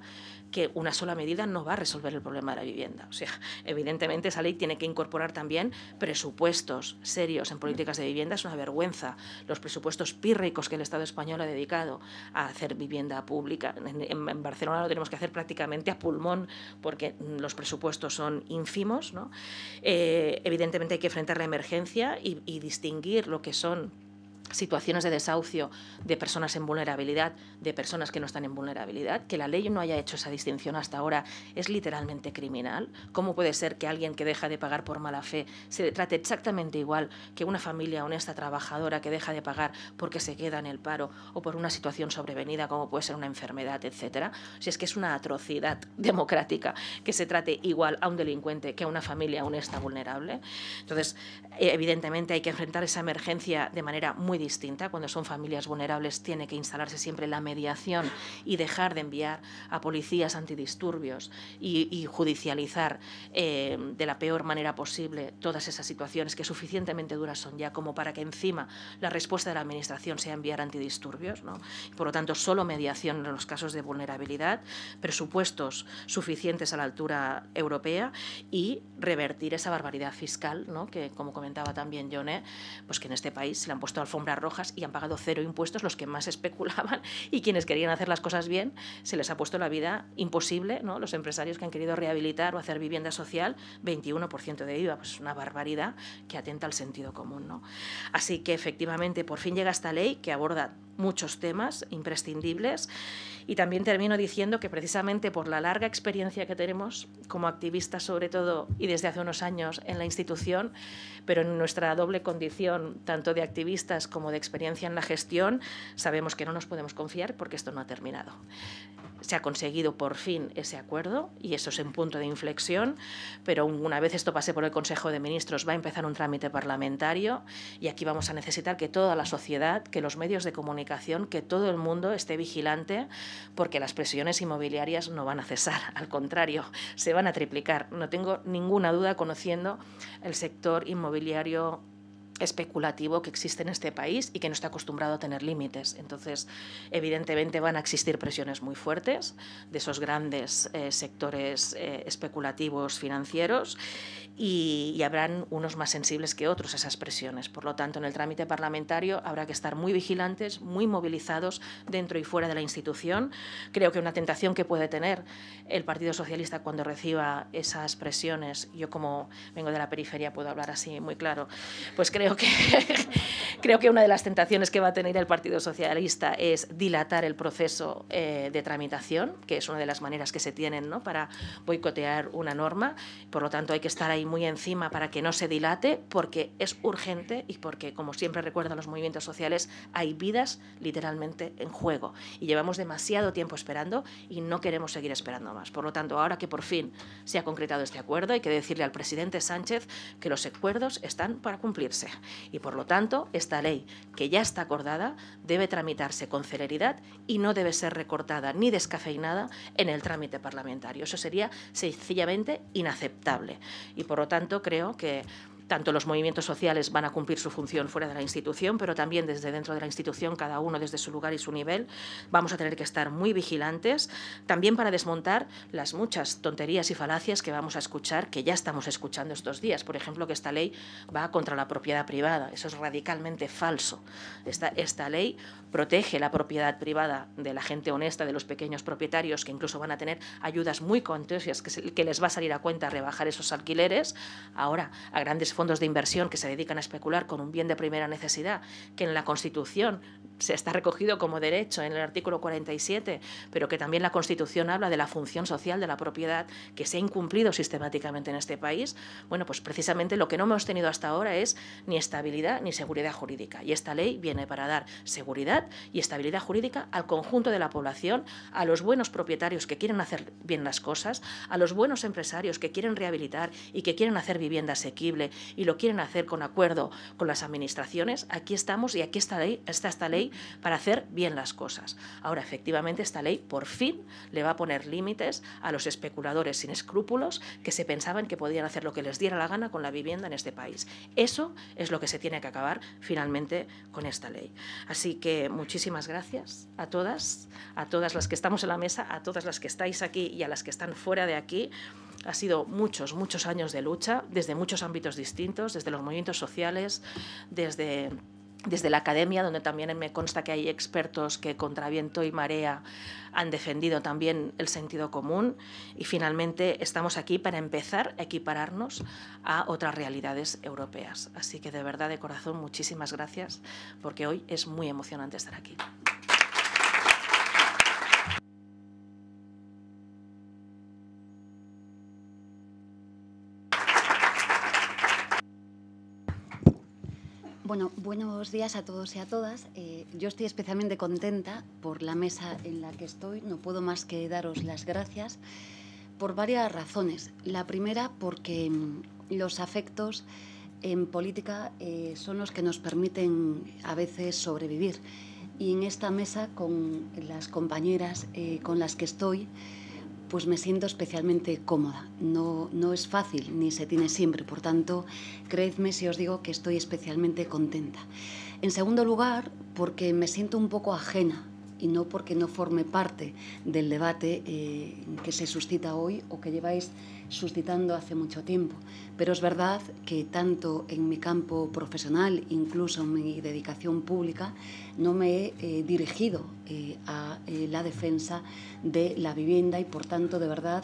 que una sola medida no va a resolver el problema de la vivienda. O sea, evidentemente esa ley tiene que incorporar también presupuestos serios en políticas de vivienda. Es una vergüenza los presupuestos pírricos que el Estado español ha dedicado a hacer vivienda pública. En, Barcelona lo tenemos que hacer prácticamente a pulmón porque los presupuestos son ínfimos. ¿no? Eh, evidentemente hay que enfrentar la emergencia y, y distinguir lo que son situaciones de desahucio de personas en vulnerabilidad, de personas que no están en vulnerabilidad, que la ley no haya hecho esa distinción hasta ahora es literalmente criminal. ¿Cómo puede ser que alguien que deja de pagar por mala fe se trate exactamente igual que una familia honesta trabajadora que deja de pagar porque se queda en el paro o por una situación sobrevenida como puede ser una enfermedad, etcétera? Si es que es una atrocidad democrática que se trate igual a un delincuente que a una familia honesta vulnerable. Entonces, eh, evidentemente hay que enfrentar esa emergencia de manera muy distinta. Cuando son familias vulnerables tiene que instalarse siempre la mediación y dejar de enviar a policías antidisturbios y, judicializar eh, de la peor manera posible todas esas situaciones que suficientemente duras son ya como para que encima la respuesta de la Administración sea enviar antidisturbios. ¿no? Por lo tanto, solo mediación en los casos de vulnerabilidad, presupuestos suficientes a la altura europea y revertir esa barbaridad fiscal ¿no? que, como comentaba también Joné, pues que en este país se le han puesto rojas y han pagado cero impuestos los que más especulaban y quienes querían hacer las cosas bien se les ha puesto la vida imposible, ¿no? Los empresarios que han querido rehabilitar o hacer vivienda social, 21% de IVA, pues una barbaridad que atenta al sentido común, ¿no? Así que efectivamente por fin llega esta ley que aborda muchos temas imprescindibles y también termino diciendo que precisamente por la larga experiencia que tenemos como activistas sobre todo y desde hace unos años en la institución, pero en nuestra doble condición tanto de activistas como de experiencia en la gestión, sabemos que no nos podemos confiar porque esto no ha terminado. Se ha conseguido por fin ese acuerdo y eso es un punto de inflexión, pero una vez esto pase por el Consejo de Ministros va a empezar un trámite parlamentario y aquí vamos a necesitar que toda la sociedad, que los medios de comunicación, que todo el mundo esté vigilante porque las presiones inmobiliarias no van a cesar, al contrario, se van a triplicar. No tengo ninguna duda conociendo el sector inmobiliario especulativo que existe en este país y que no está acostumbrado a tener límites. Entonces, evidentemente van a existir presiones muy fuertes de esos grandes eh, sectores eh, especulativos financieros y, habrán unos más sensibles que otros a esas presiones. Por lo tanto, en el trámite parlamentario habrá que estar muy vigilantes, muy movilizados dentro y fuera de la institución. Creo que una tentación que puede tener el Partido Socialista cuando reciba esas presiones, yo como vengo de la periferia puedo hablar así muy claro, pues creo que, creo que una de las tentaciones que va a tener el Partido Socialista es dilatar el proceso eh, de tramitación, que es una de las maneras que se tienen ¿no? para boicotear una norma. Por lo tanto, hay que estar ahí muy encima para que no se dilate, porque es urgente y porque, como siempre recuerdan los movimientos sociales, hay vidas literalmente en juego. Y llevamos demasiado tiempo esperando y no queremos seguir esperando más. Por lo tanto, ahora que por fin se ha concretado este acuerdo, hay que decirle al presidente Sánchez que los acuerdos están para cumplirse. Y por lo tanto, esta ley, que ya está acordada, debe tramitarse con celeridad y no debe ser recortada ni descafeinada en el trámite parlamentario. Eso sería sencillamente inaceptable. Y por lo tanto, creo que tanto los movimientos sociales van a cumplir su función fuera de la institución, pero también desde dentro de la institución, cada uno desde su lugar y su nivel, vamos a tener que estar muy vigilantes, también para desmontar las muchas tonterías y falacias que vamos a escuchar, que ya estamos escuchando estos días. Por ejemplo, que esta ley va contra la propiedad privada. Eso es radicalmente falso. Esta, esta ley protege la propiedad privada de la gente honesta, de los pequeños propietarios, que incluso van a tener ayudas muy contosias que, que les va a salir a cuenta rebajar esos alquileres. Ahora, a grandes fondos de inversión que se dedican a especular con un bien de primera necesidad, que en la Constitución se está recogido como derecho en el artículo 47, pero que también la Constitución habla de la función social de la propiedad que se ha incumplido sistemáticamente en este país, bueno, pues precisamente lo que no hemos tenido hasta ahora es ni estabilidad ni seguridad jurídica. Y esta ley viene para dar seguridad y estabilidad jurídica al conjunto de la población, a los buenos propietarios que quieren hacer bien las cosas, a los buenos empresarios que quieren rehabilitar y que quieren hacer vivienda asequible y lo quieren hacer con acuerdo con las administraciones, aquí estamos y aquí está, está esta ley ley para hacer bien las cosas. Ahora, efectivamente, esta ley por fin le va a poner límites a los especuladores sin escrúpulos que se pensaban que podían hacer lo que les diera la gana con la vivienda en este país. Eso es lo que se tiene que acabar finalmente con esta ley. Así que muchísimas gracias a todas, a todas las que estamos en la mesa, a todas las que estáis aquí y a las que están fuera de aquí. Ha sido muchos, muchos años de lucha desde muchos ámbitos distintos, desde los movimientos sociales, desde desde la academia, donde también me consta que hay expertos que contra viento y marea han defendido también el sentido común y finalmente estamos aquí para empezar a equipararnos a otras realidades europeas. Así que de verdad, de corazón, muchísimas gracias porque hoy es muy emocionante estar aquí. Bueno, buenos días a todos y a todas. Eh, yo estoy especialmente contenta por la mesa en la que estoy. No puedo más que daros las gracias por varias razones. La primera, porque mm, los afectos en política eh, son los que nos permiten a veces sobrevivir. Y en esta mesa, con las compañeras eh, con las que estoy, pues me siento especialmente cómoda. No, no es fácil ni se tiene siempre, por tanto, creedme si os digo que estoy especialmente contenta. En segundo lugar, porque me siento un poco ajena y no porque no forme parte del debate eh, que se suscita hoy o que lleváis suscitando hace mucho tiempo. Pero es verdad que tanto en mi campo profesional, incluso en mi dedicación pública, no me he eh, dirigido eh, a la defensa de la vivienda y por tanto de verdad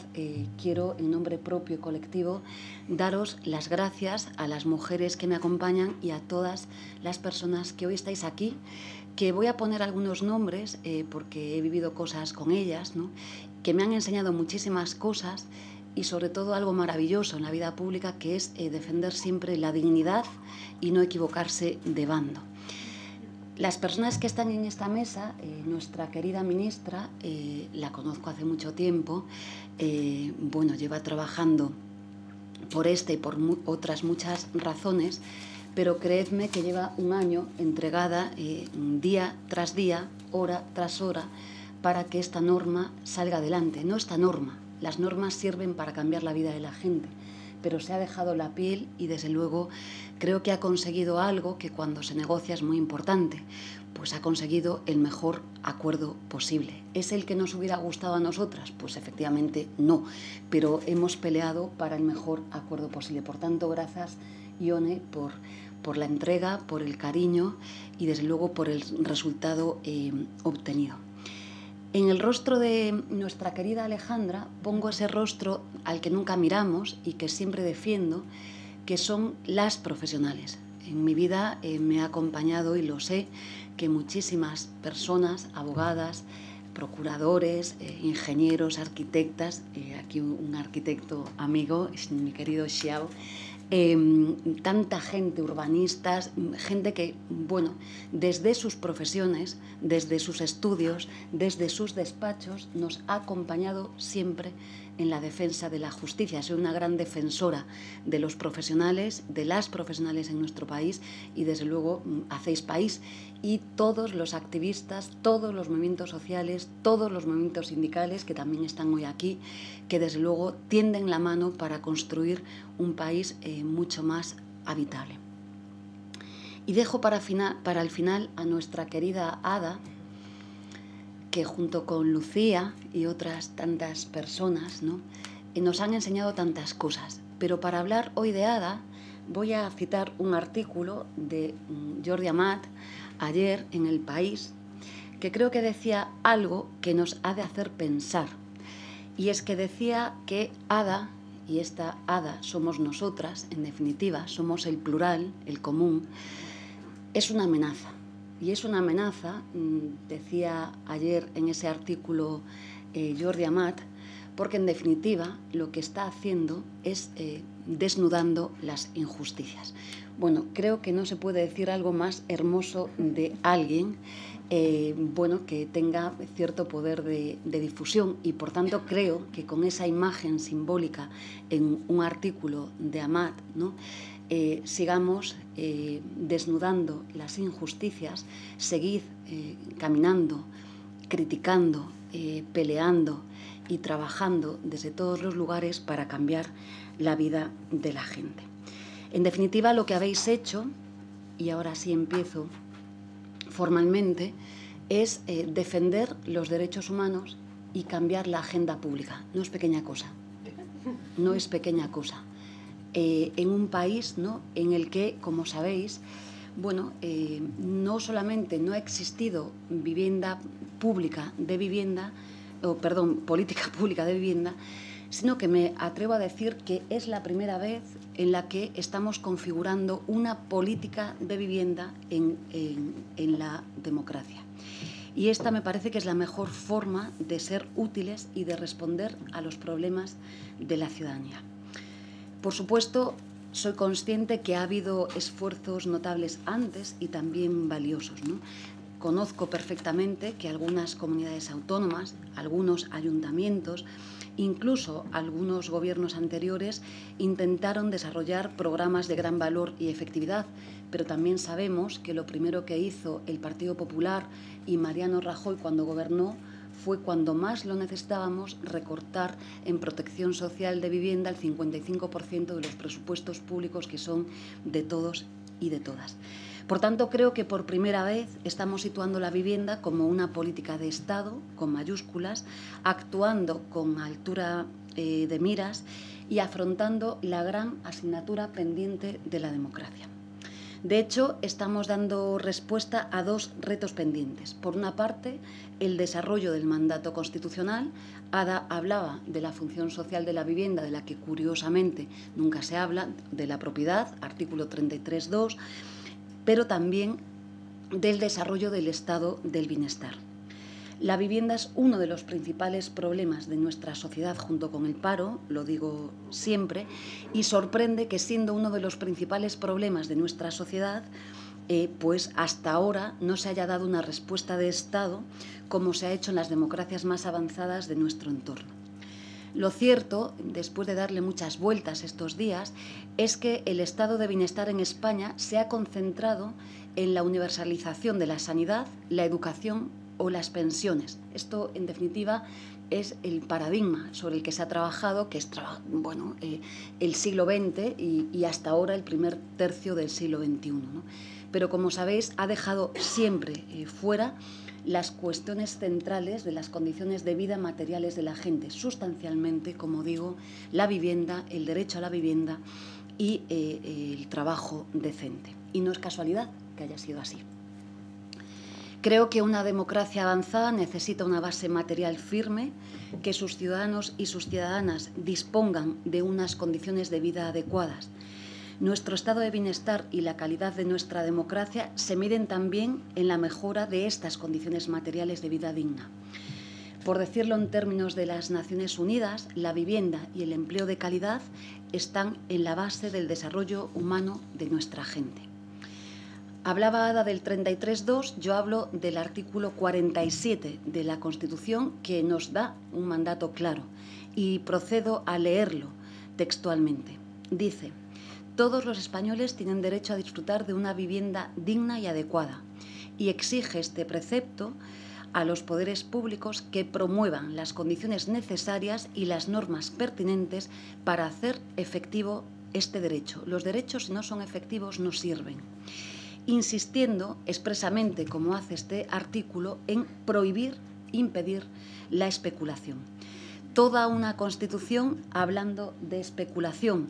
quiero en nombre propio y colectivo daros las gracias a las mujeres que me acompañan y a todas las personas que hoy estáis aquí que voy a poner algunos nombres eh, porque he vivido cosas con ellas, que me han enseñado muchísimas cosas y sobre todo algo maravilloso en la vida pública que es eh, defender siempre la dignidad y no equivocarse de bando. Las personas que están en esta mesa, eh, nuestra querida ministra, la conozco hace mucho tiempo, bueno, lleva trabajando por esta y por otras muchas razones, pero creedme que lleva un año entregada eh, día tras día, hora tras hora, para que esta norma salga adelante. No esta norma, las normas sirven para cambiar la vida de la gente, pero se ha dejado la piel y desde luego creo que ha conseguido algo que cuando se negocia es muy importante, pues ha conseguido el mejor acuerdo posible. ¿Es el que nos hubiera gustado a nosotras? Pues efectivamente no, pero hemos peleado para el mejor acuerdo posible. Por tanto, gracias Ione por, por la entrega, por el cariño y desde luego por el resultado eh, obtenido. En el rostro de nuestra querida Alejandra pongo ese rostro al que nunca miramos y que siempre defiendo, que son las profesionales. En mi vida eh, me ha acompañado y lo sé que muchísimas personas, abogadas, procuradores, eh, ingenieros, arquitectas, aquí un, arquitecto amigo, mi querido Xiao, Em, tanta gente, urbanistas, gente que, bueno, desde sus profesiones, desde sus estudios, desde sus despachos, nos ha acompañado siempre en la defensa de la justicia. Soy una gran defensora de los profesionales, de las profesionales en nuestro país y desde luego mm, hacéis país. Y todos los activistas, todos los movimientos sociales, todos los movimientos sindicales que también están hoy aquí, que desde luego tienden la mano para construir un país eh, mucho más habitable. Y dejo para, para el final a nuestra querida Ada, que junto con Lucía y otras tantas personas ¿no? Eh, nos han enseñado tantas cosas. Pero para hablar hoy de Ada, voy a citar un artículo de mm, Jordi Amat ayer en El País, que creo que decía algo que nos ha de hacer pensar. Y es que decía que Ada, y esta Ada somos nosotras, en definitiva, somos el plural, el común, es una amenaza y es una amenaza, mm, decía ayer en ese artículo eh, Jordi Amat, porque en definitiva lo que está haciendo es eh, desnudando las injusticias. Bueno, creo que no se puede decir algo más hermoso de alguien eh, bueno, que tenga cierto poder de, difusión y por tanto creo que con esa imagen simbólica en un artículo de Amat, ¿no? eh, sigamos eh, desnudando las injusticias, seguid caminando, criticando, peleando y trabajando desde todos los lugares para cambiar la vida de la gente. En definitiva, lo que habéis hecho, y ahora sí empiezo formalmente, es defender los derechos humanos y cambiar la agenda pública. No es pequeña cosa. No es pequeña cosa. Eh, en un país ¿no? en el que, como sabéis, bueno, eh, no solamente no ha existido vivienda pública de vivienda, o perdón, política pública de vivienda, sino que me atrevo a decir que es la primera vez en la que estamos configurando una política de vivienda en, en la democracia. Y esta me parece que es la mejor forma de ser útiles y de responder a los problemas de la ciudadanía. Por supuesto, soy consciente que ha habido esfuerzos notables antes y también valiosos. Conozco perfectamente que algunas comunidades autónomas, algunos ayuntamientos, incluso algunos gobiernos anteriores intentaron desarrollar programas de gran valor y efectividad, pero también sabemos que lo primero que hizo el Partido Popular y Mariano Rajoy cuando gobernó fue cuando más lo necesitábamos recortar en protección social de vivienda el 55% de los presupuestos públicos que son de todos y de todas. Por tanto, creo que por primera vez estamos situando la vivienda como una política de Estado, con mayúsculas, actuando con altura eh, de miras y afrontando la gran asignatura pendiente de la democracia. De hecho, estamos dando respuesta a dos retos pendientes. Por una parte, el desarrollo del mandato constitucional. Ada hablaba de la función social de la vivienda, de la que curiosamente nunca se habla, de la propiedad, artículo 33.2, pero también del desarrollo del estado del bienestar. La vivienda es uno de los principales problemas de nuestra sociedad junto con el paro, lo digo siempre, y sorprende que siendo uno de los principales problemas de nuestra sociedad, eh, pues hasta ahora no se haya dado una respuesta de Estado como se ha hecho en las democracias más avanzadas de nuestro entorno. Lo cierto, después de darle muchas vueltas estos días, es que el estado de bienestar en España se ha concentrado en la universalización de la sanidad, la educación o las pensiones. Esto, en definitiva, es el paradigma sobre el que se ha trabajado, que es bueno, eh, el siglo XX y, hasta ahora el primer tercio del siglo XXI. Pero, como sabéis, ha dejado siempre eh, fuera las cuestiones centrales de las condiciones de vida materiales de la gente, sustancialmente, como digo, la vivienda, el derecho a la vivienda y eh, el trabajo decente. Y no es casualidad que haya sido así. Creo que una democracia avanzada necesita una base material firme, que sus ciudadanos y sus ciudadanas dispongan de unas condiciones de vida adecuadas. Nuestro estado de bienestar y la calidad de nuestra democracia se miden también en la mejora de estas condiciones materiales de vida digna. Por decirlo en términos de las Naciones Unidas, la vivienda y el empleo de calidad están en la base del desarrollo humano de nuestra gente. Hablaba Ada del 33.2, yo hablo del artículo 47 de la Constitución que nos da un mandato claro y procedo a leerlo textualmente. Dice, todos los españoles tienen derecho a disfrutar de una vivienda digna y adecuada y exige este precepto a los poderes públicos que promuevan las condiciones necesarias y las normas pertinentes para hacer efectivo este derecho. Los derechos, si no son efectivos, no sirven insistiendo expresamente, como hace este artículo, en prohibir, impedir la especulación. Toda una constitución hablando de especulación.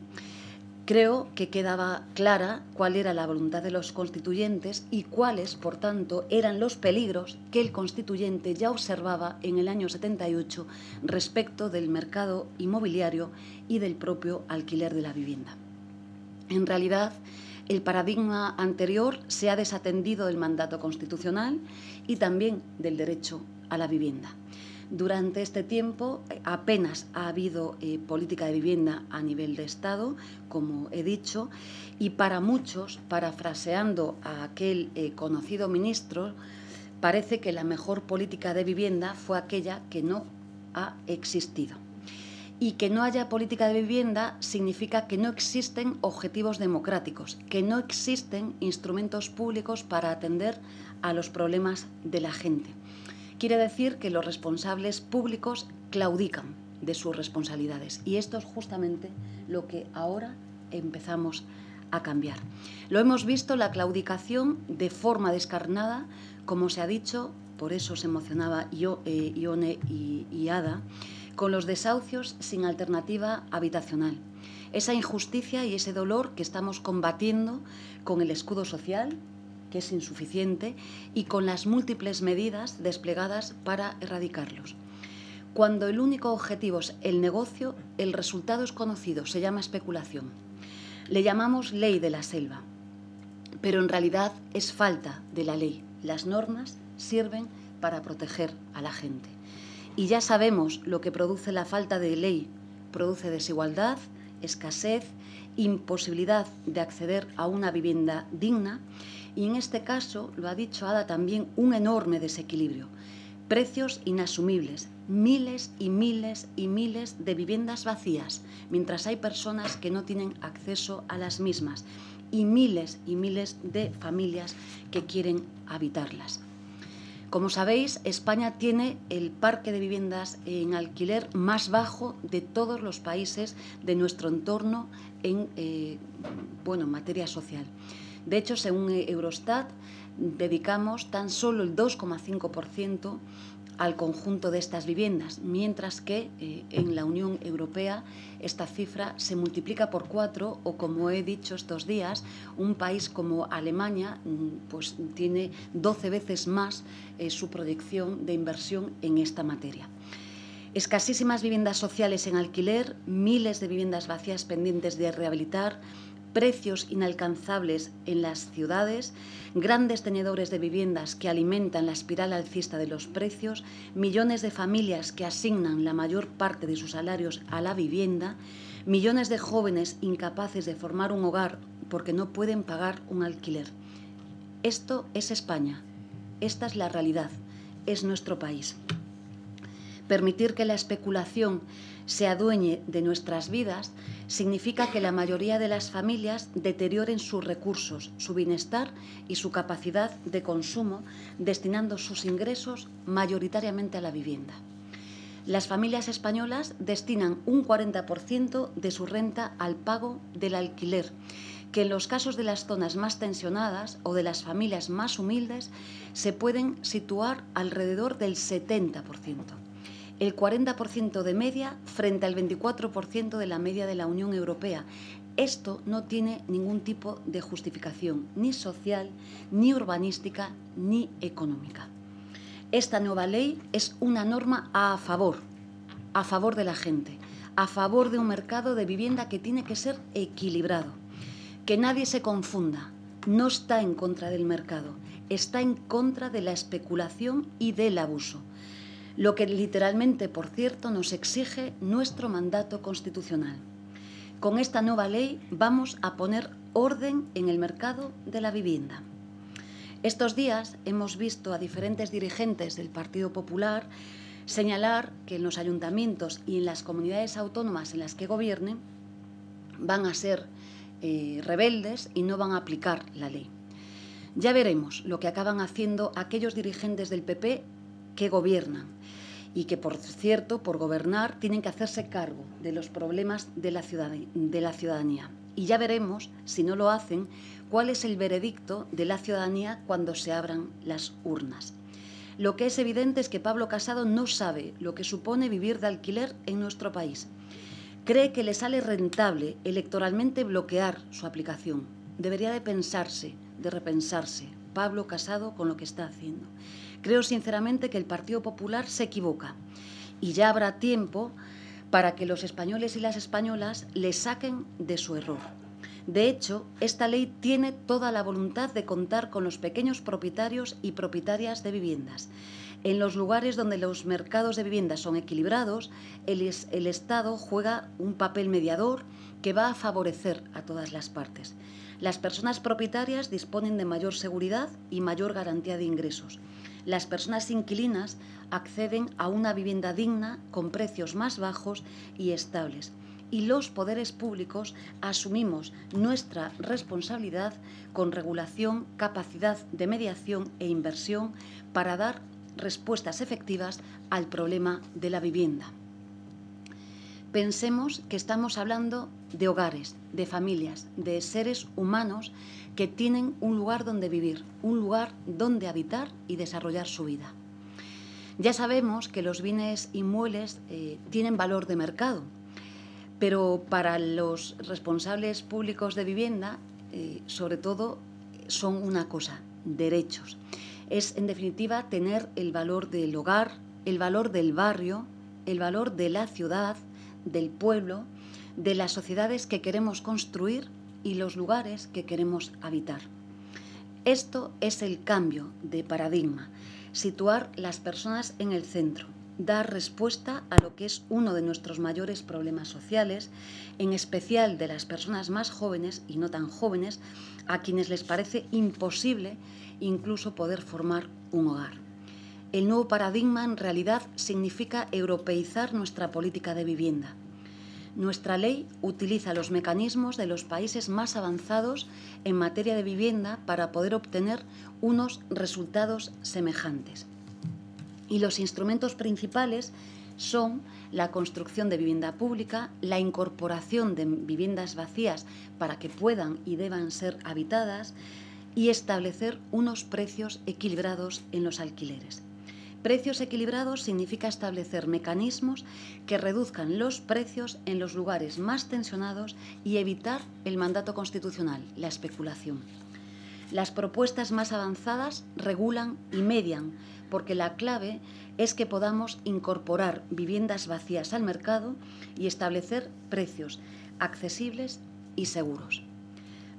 Creo que quedaba clara cuál era la voluntad de los constituyentes y cuáles, por tanto, eran los peligros que el constituyente ya observaba en el año 78 respecto del mercado inmobiliario y del propio alquiler de la vivienda. En realidad, el paradigma anterior se ha desatendido del mandato constitucional y también del derecho a la vivienda. Durante este tiempo eh, apenas ha habido eh, política de vivienda a nivel de Estado, como he dicho, y para muchos, parafraseando a aquel eh, conocido ministro, parece que la mejor política de vivienda fue aquella que no ha existido. y que no haya política de vivienda significa que no existen objetivos democráticos, que no existen instrumentos públicos para atender a los problemas de la gente. Quiere decir que los responsables públicos claudican de sus responsabilidades y esto es justamente lo que ahora empezamos a cambiar. Lo hemos visto la claudicación de forma descarnada, como se ha dicho, por eso se emocionaba eh, Ione y Ada, con los desahucios sin alternativa habitacional. Esa injusticia y ese dolor que estamos combatiendo con el escudo social, que es insuficiente, y con las múltiples medidas desplegadas para erradicarlos. Cuando el único objetivo es el negocio, el resultado es conocido, se llama especulación. Le llamamos ley de la selva, pero en realidad es falta de la ley. Las normas sirven para proteger a la gente. Y ya sabemos lo que produce la falta de ley. Produce desigualdad, escasez, imposibilidad de acceder a una vivienda digna y en este caso, lo ha dicho Ada también, un enorme desequilibrio. Precios inasumibles, miles y miles y miles de viviendas vacías, mientras hay personas que no tienen acceso a las mismas y miles y miles de familias que quieren habitarlas. Como sabéis, España tiene el parque de viviendas en alquiler más bajo de todos los países de nuestro entorno en eh, bueno, materia social. De hecho, según Eurostat, dedicamos tan solo el 2,5% al conjunto de estas viviendas, mientras que eh, en la Unión Europea esta cifra se multiplica por cuatro o, como he dicho estos días, un país como Alemania mm, pues, tiene 12 veces más eh, su proyección de inversión en esta materia. Escasísimas viviendas sociales en alquiler, miles de viviendas vacías pendientes de rehabilitar, precios inalcanzables en las ciudades, grandes tenedores de viviendas que alimentan la espiral alcista de los precios, millones de familias que asignan la mayor parte de sus salarios a la vivienda, millones de jóvenes incapaces de formar un hogar porque no pueden pagar un alquiler. Esto es España, esta es la realidad, es nuestro país. Permitir que la especulación se adueñe de nuestras vidas significa que la mayoría de las familias deterioren sus recursos, su bienestar y su capacidad de consumo, destinando sus ingresos mayoritariamente a la vivienda. Las familias españolas destinan un 40% de su renta al pago del alquiler, que en los casos de las zonas más tensionadas o de las familias más humildes se pueden situar alrededor del 70% el 40% de media frente al 24% de la media de la Unión Europea. Esto no tiene ningún tipo de justificación, ni social, ni urbanística, ni económica. Esta nueva ley es una norma a favor, a favor de la gente, a favor de un mercado de vivienda que tiene que ser equilibrado. Que nadie se confunda, no está en contra del mercado, está en contra de la especulación y del abuso lo que literalmente, por cierto, nos exige nuestro mandato constitucional. Con esta nueva ley vamos a poner orden en el mercado de la vivienda. Estos días hemos visto a diferentes dirigentes del Partido Popular señalar que en los ayuntamientos y en las comunidades autónomas en las que gobiernen van a ser eh, rebeldes y no van a aplicar la ley. Ya veremos lo que acaban haciendo aquellos dirigentes del PP que gobiernan y que, por cierto, por gobernar, tienen que hacerse cargo de los problemas de la, ciudadanía. Y ya veremos, si no lo hacen, cuál es el veredicto de la ciudadanía cuando se abran las urnas. Lo que es evidente es que Pablo Casado no sabe lo que supone vivir de alquiler en nuestro país. Cree que le sale rentable electoralmente bloquear su aplicación. Debería de pensarse, de repensarse, Pablo Casado con lo que está haciendo. Creo sinceramente que el Partido Popular se equivoca y ya habrá tiempo para que los españoles y las españolas le saquen de su error. De hecho, esta ley tiene toda la voluntad de contar con los pequeños propietarios y propietarias de viviendas. En los lugares donde los mercados de viviendas son equilibrados, el, el, Estado juega un papel mediador que va a favorecer a todas las partes. Las personas propietarias disponen de mayor seguridad y mayor garantía de ingresos. Las personas inquilinas acceden a una vivienda digna con precios más bajos y estables. Y los poderes públicos asumimos nuestra responsabilidad con regulación, capacidad de mediación e inversión para dar respuestas efectivas al problema de la vivienda. Pensemos que estamos hablando de hogares, de familias, de seres humanos que tienen un lugar donde vivir, un lugar donde habitar y desarrollar su vida. Ya sabemos que los bienes inmuebles eh, tienen valor de mercado, pero para los responsables públicos de vivienda, eh, sobre todo, son una cosa, derechos. Es, en definitiva, tener el valor del hogar, el valor del barrio, el valor de la ciudad, del pueblo, de las sociedades que queremos construir y los lugares que queremos habitar. Esto es el cambio de paradigma, situar las personas en el centro, dar respuesta a lo que es uno de nuestros mayores problemas sociales, en especial de las personas más jóvenes y no tan jóvenes, a quienes les parece imposible incluso poder formar un hogar. El nuevo paradigma en realidad significa europeizar nuestra política de vivienda. Nuestra ley utiliza los mecanismos de los países más avanzados en materia de vivienda para poder obtener unos resultados semejantes. Y los instrumentos principales son la construcción de vivienda pública, la incorporación de viviendas vacías para que puedan y deban ser habitadas y establecer unos precios equilibrados en los alquileres. Precios equilibrados significa establecer mecanismos que reduzcan los precios en los lugares más tensionados y evitar el mandato constitucional, la especulación. Las propuestas más avanzadas regulan y median, porque la clave es que podamos incorporar viviendas vacías al mercado y establecer precios accesibles y seguros.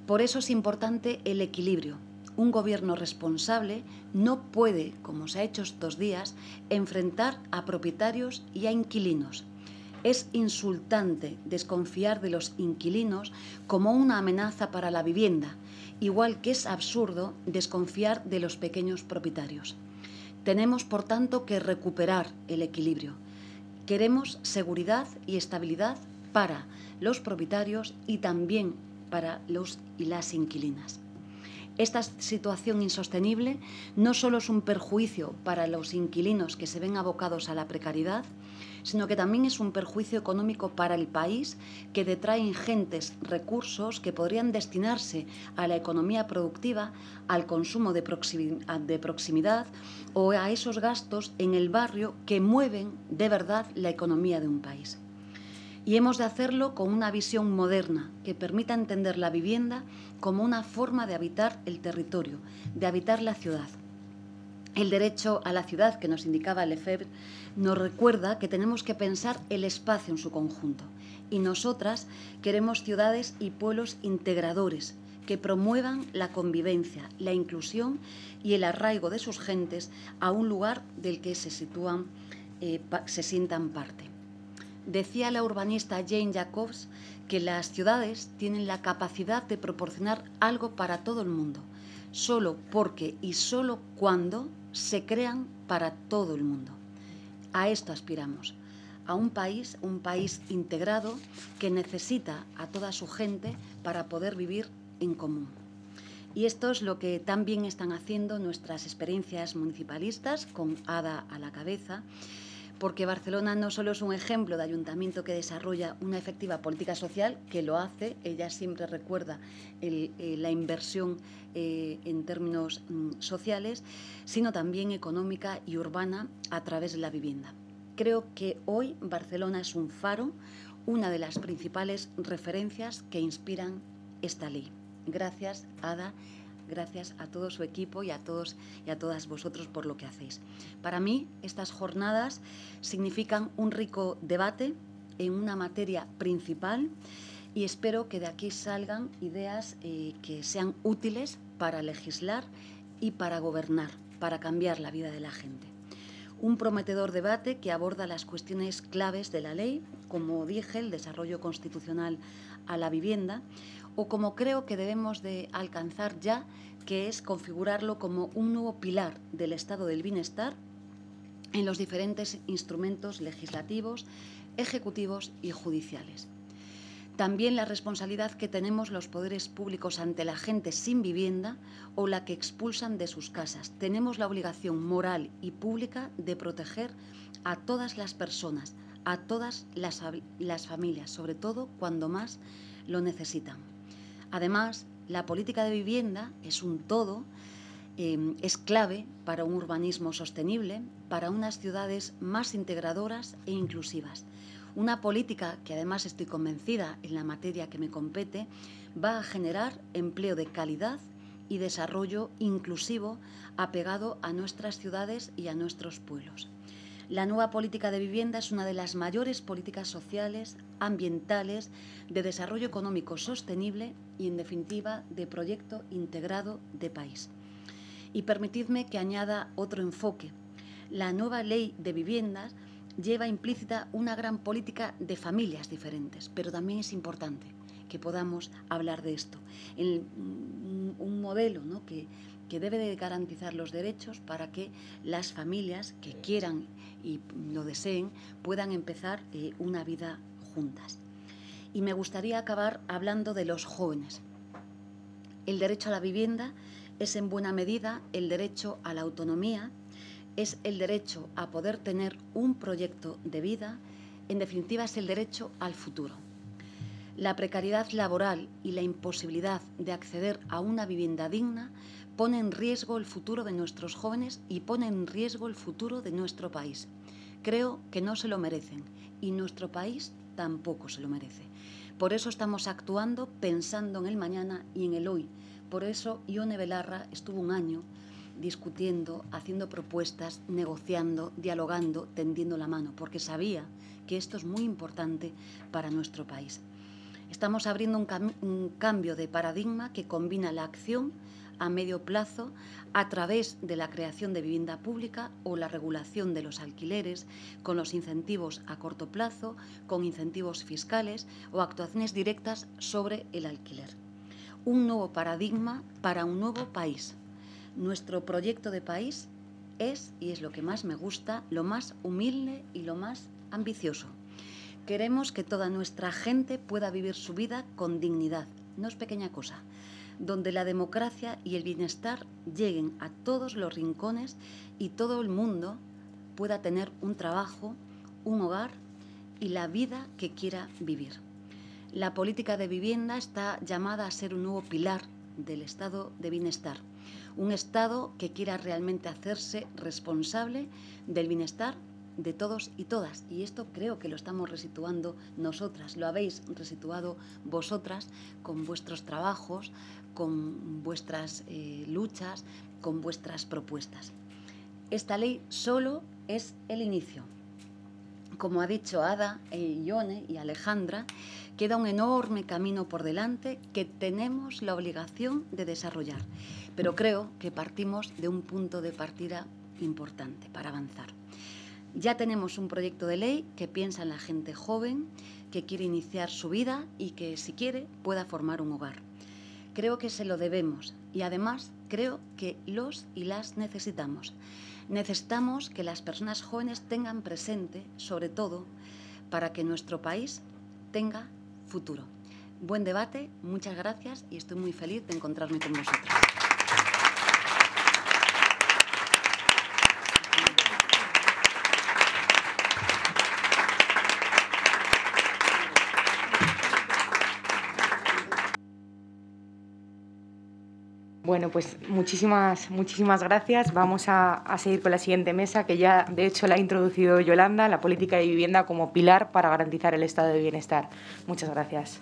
Por eso es importante el equilibrio un gobierno responsable no puede, como se ha hecho estos días, enfrentar a propietarios y a inquilinos. Es insultante desconfiar de los inquilinos como una amenaza para la vivienda, igual que es absurdo desconfiar de los pequeños propietarios. Tenemos, por tanto, que recuperar el equilibrio. Queremos seguridad y estabilidad para los propietarios y también para los y las inquilinas. Esta situación insostenible no solo es un perjuicio para los inquilinos que se ven abocados a la precariedad, sino que también es un perjuicio económico para el país que detrae ingentes recursos que podrían destinarse a la economía productiva, al consumo de proximidad o a esos gastos en el barrio que mueven de verdad la economía de un país y hemos de hacerlo con una visión moderna que permita entender la vivienda como una forma de habitar el territorio, de habitar la ciudad. El derecho a la ciudad que nos indicaba Lefebvre nos recuerda que tenemos que pensar el espacio en su conjunto y nosotras queremos ciudades y pueblos integradores que promuevan la convivencia, la inclusión y el arraigo de sus gentes a un lugar del que se sitúan, eh, se sientan parte. Decía la urbanista Jane Jacobs que las ciudades tienen la capacidad de proporcionar algo para todo el mundo, solo porque y solo cuando se crean para todo el mundo. A esto aspiramos, a un país, un país integrado que necesita a toda su gente para poder vivir en común. Y esto es lo que también están haciendo nuestras experiencias municipalistas, con ADA a la cabeza, porque Barcelona no solo es un ejemplo de ayuntamiento que desarrolla una efectiva política social, que lo hace, ella siempre recuerda eh, la inversión eh, en términos mm, sociales, sino también económica y urbana a través de la vivienda. Creo que hoy Barcelona es un faro, una de las principales referencias que inspiran esta ley. Gracias, Ada Gracias a todo su equipo y a todos y a todas vosotros por lo que hacéis. Para mí, estas jornadas significan un rico debate en una materia principal y espero que de aquí salgan ideas eh, que sean útiles para legislar y para gobernar, para cambiar la vida de la gente. Un prometedor debate que aborda las cuestiones claves de la ley, como dije, el desarrollo constitucional a la vivienda, o como creo que debemos de alcanzar ya que es configurarlo como un nuevo pilar del estado del bienestar en los diferentes instrumentos legislativos, ejecutivos y judiciales. También la responsabilidad que tenemos los poderes públicos ante la gente sin vivienda o la que expulsan de sus casas. Tenemos la obligación moral y pública de proteger a todas las personas, a todas las, las familias, sobre todo cuando más lo necesitan. Además, la política de vivienda es un todo, eh, es clave para un urbanismo sostenible, para unas ciudades más integradoras e inclusivas. Una política que además estoy convencida en la materia que me compete va a generar empleo de calidad y desarrollo inclusivo apegado a nuestras ciudades y a nuestros pueblos. La nueva política de vivienda es una de las mayores políticas sociales, ambientales, de desarrollo económico sostenible y, en definitiva, de proyecto integrado de país. Y permitidme que añada otro enfoque. La nueva ley de viviendas lleva implícita una gran política de familias diferentes, pero también es importante que podamos hablar de esto. un modelo que, debe de garantizar los derechos para que las familias que quieran y lo deseen puedan empezar eh, una vida juntas. Y me gustaría acabar hablando de los jóvenes. El derecho a la vivienda es en buena medida el derecho a la autonomía es el derecho a poder tener un proyecto de vida, en definitiva es el derecho al futuro. La precariedad laboral y la imposibilidad de acceder a una vivienda digna pone en riesgo el futuro de nuestros jóvenes y pone en riesgo el futuro de nuestro país. Creo que no se lo merecen y nuestro país tampoco se lo merece. Por eso estamos actuando pensando en el mañana y en el hoy. Por eso Ione Belarra estuvo un año discutiendo, haciendo propuestas, negociando, dialogando, tendiendo la mano, porque sabía que esto es muy importante para nuestro país. Estamos abriendo un, cambio de paradigma que combina la acción a medio plazo a través de la creación de vivienda pública o la regulación de los alquileres, con los incentivos a corto plazo, con incentivos fiscales o actuaciones directas sobre el alquiler. Un nuevo paradigma para un nuevo país, nuestro proyecto de país es, y es lo que más me gusta, lo más humilde y lo más ambicioso. Queremos que toda nuestra gente pueda vivir su vida con dignidad, no es pequeña cosa, donde la democracia y el bienestar lleguen a todos los rincones y todo el mundo pueda tener un trabajo, un hogar y la vida que quiera vivir. La política de vivienda está llamada a ser un nuevo pilar del estado de bienestar. Un Estado que quiera realmente hacerse responsable del bienestar de todos y todas. Y esto creo que lo estamos resituando nosotras, lo habéis resituado vosotras con vuestros trabajos, con vuestras eh, luchas, con vuestras propuestas. Esta ley solo es el inicio. Como ha dicho Ada, e Ione y Alejandra, queda un enorme camino por delante que tenemos la obligación de desarrollar pero creo que partimos de un punto de partida importante para avanzar. Ya tenemos un proyecto de ley que piensa en la gente joven, que quiere iniciar su vida y que, si quiere, pueda formar un hogar. Creo que se lo debemos y además creo que los y las necesitamos. Necesitamos que las personas jóvenes tengan presente, sobre todo, para que nuestro país tenga futuro. Buen debate, muchas gracias y estoy muy feliz de encontrarme con vosotros. Bueno, pues muchísimas, muchísimas gracias. Vamos a, a, seguir con la siguiente mesa, que ya de hecho la ha introducido Yolanda, la política de vivienda como pilar para garantizar el estado de bienestar. Muchas gracias.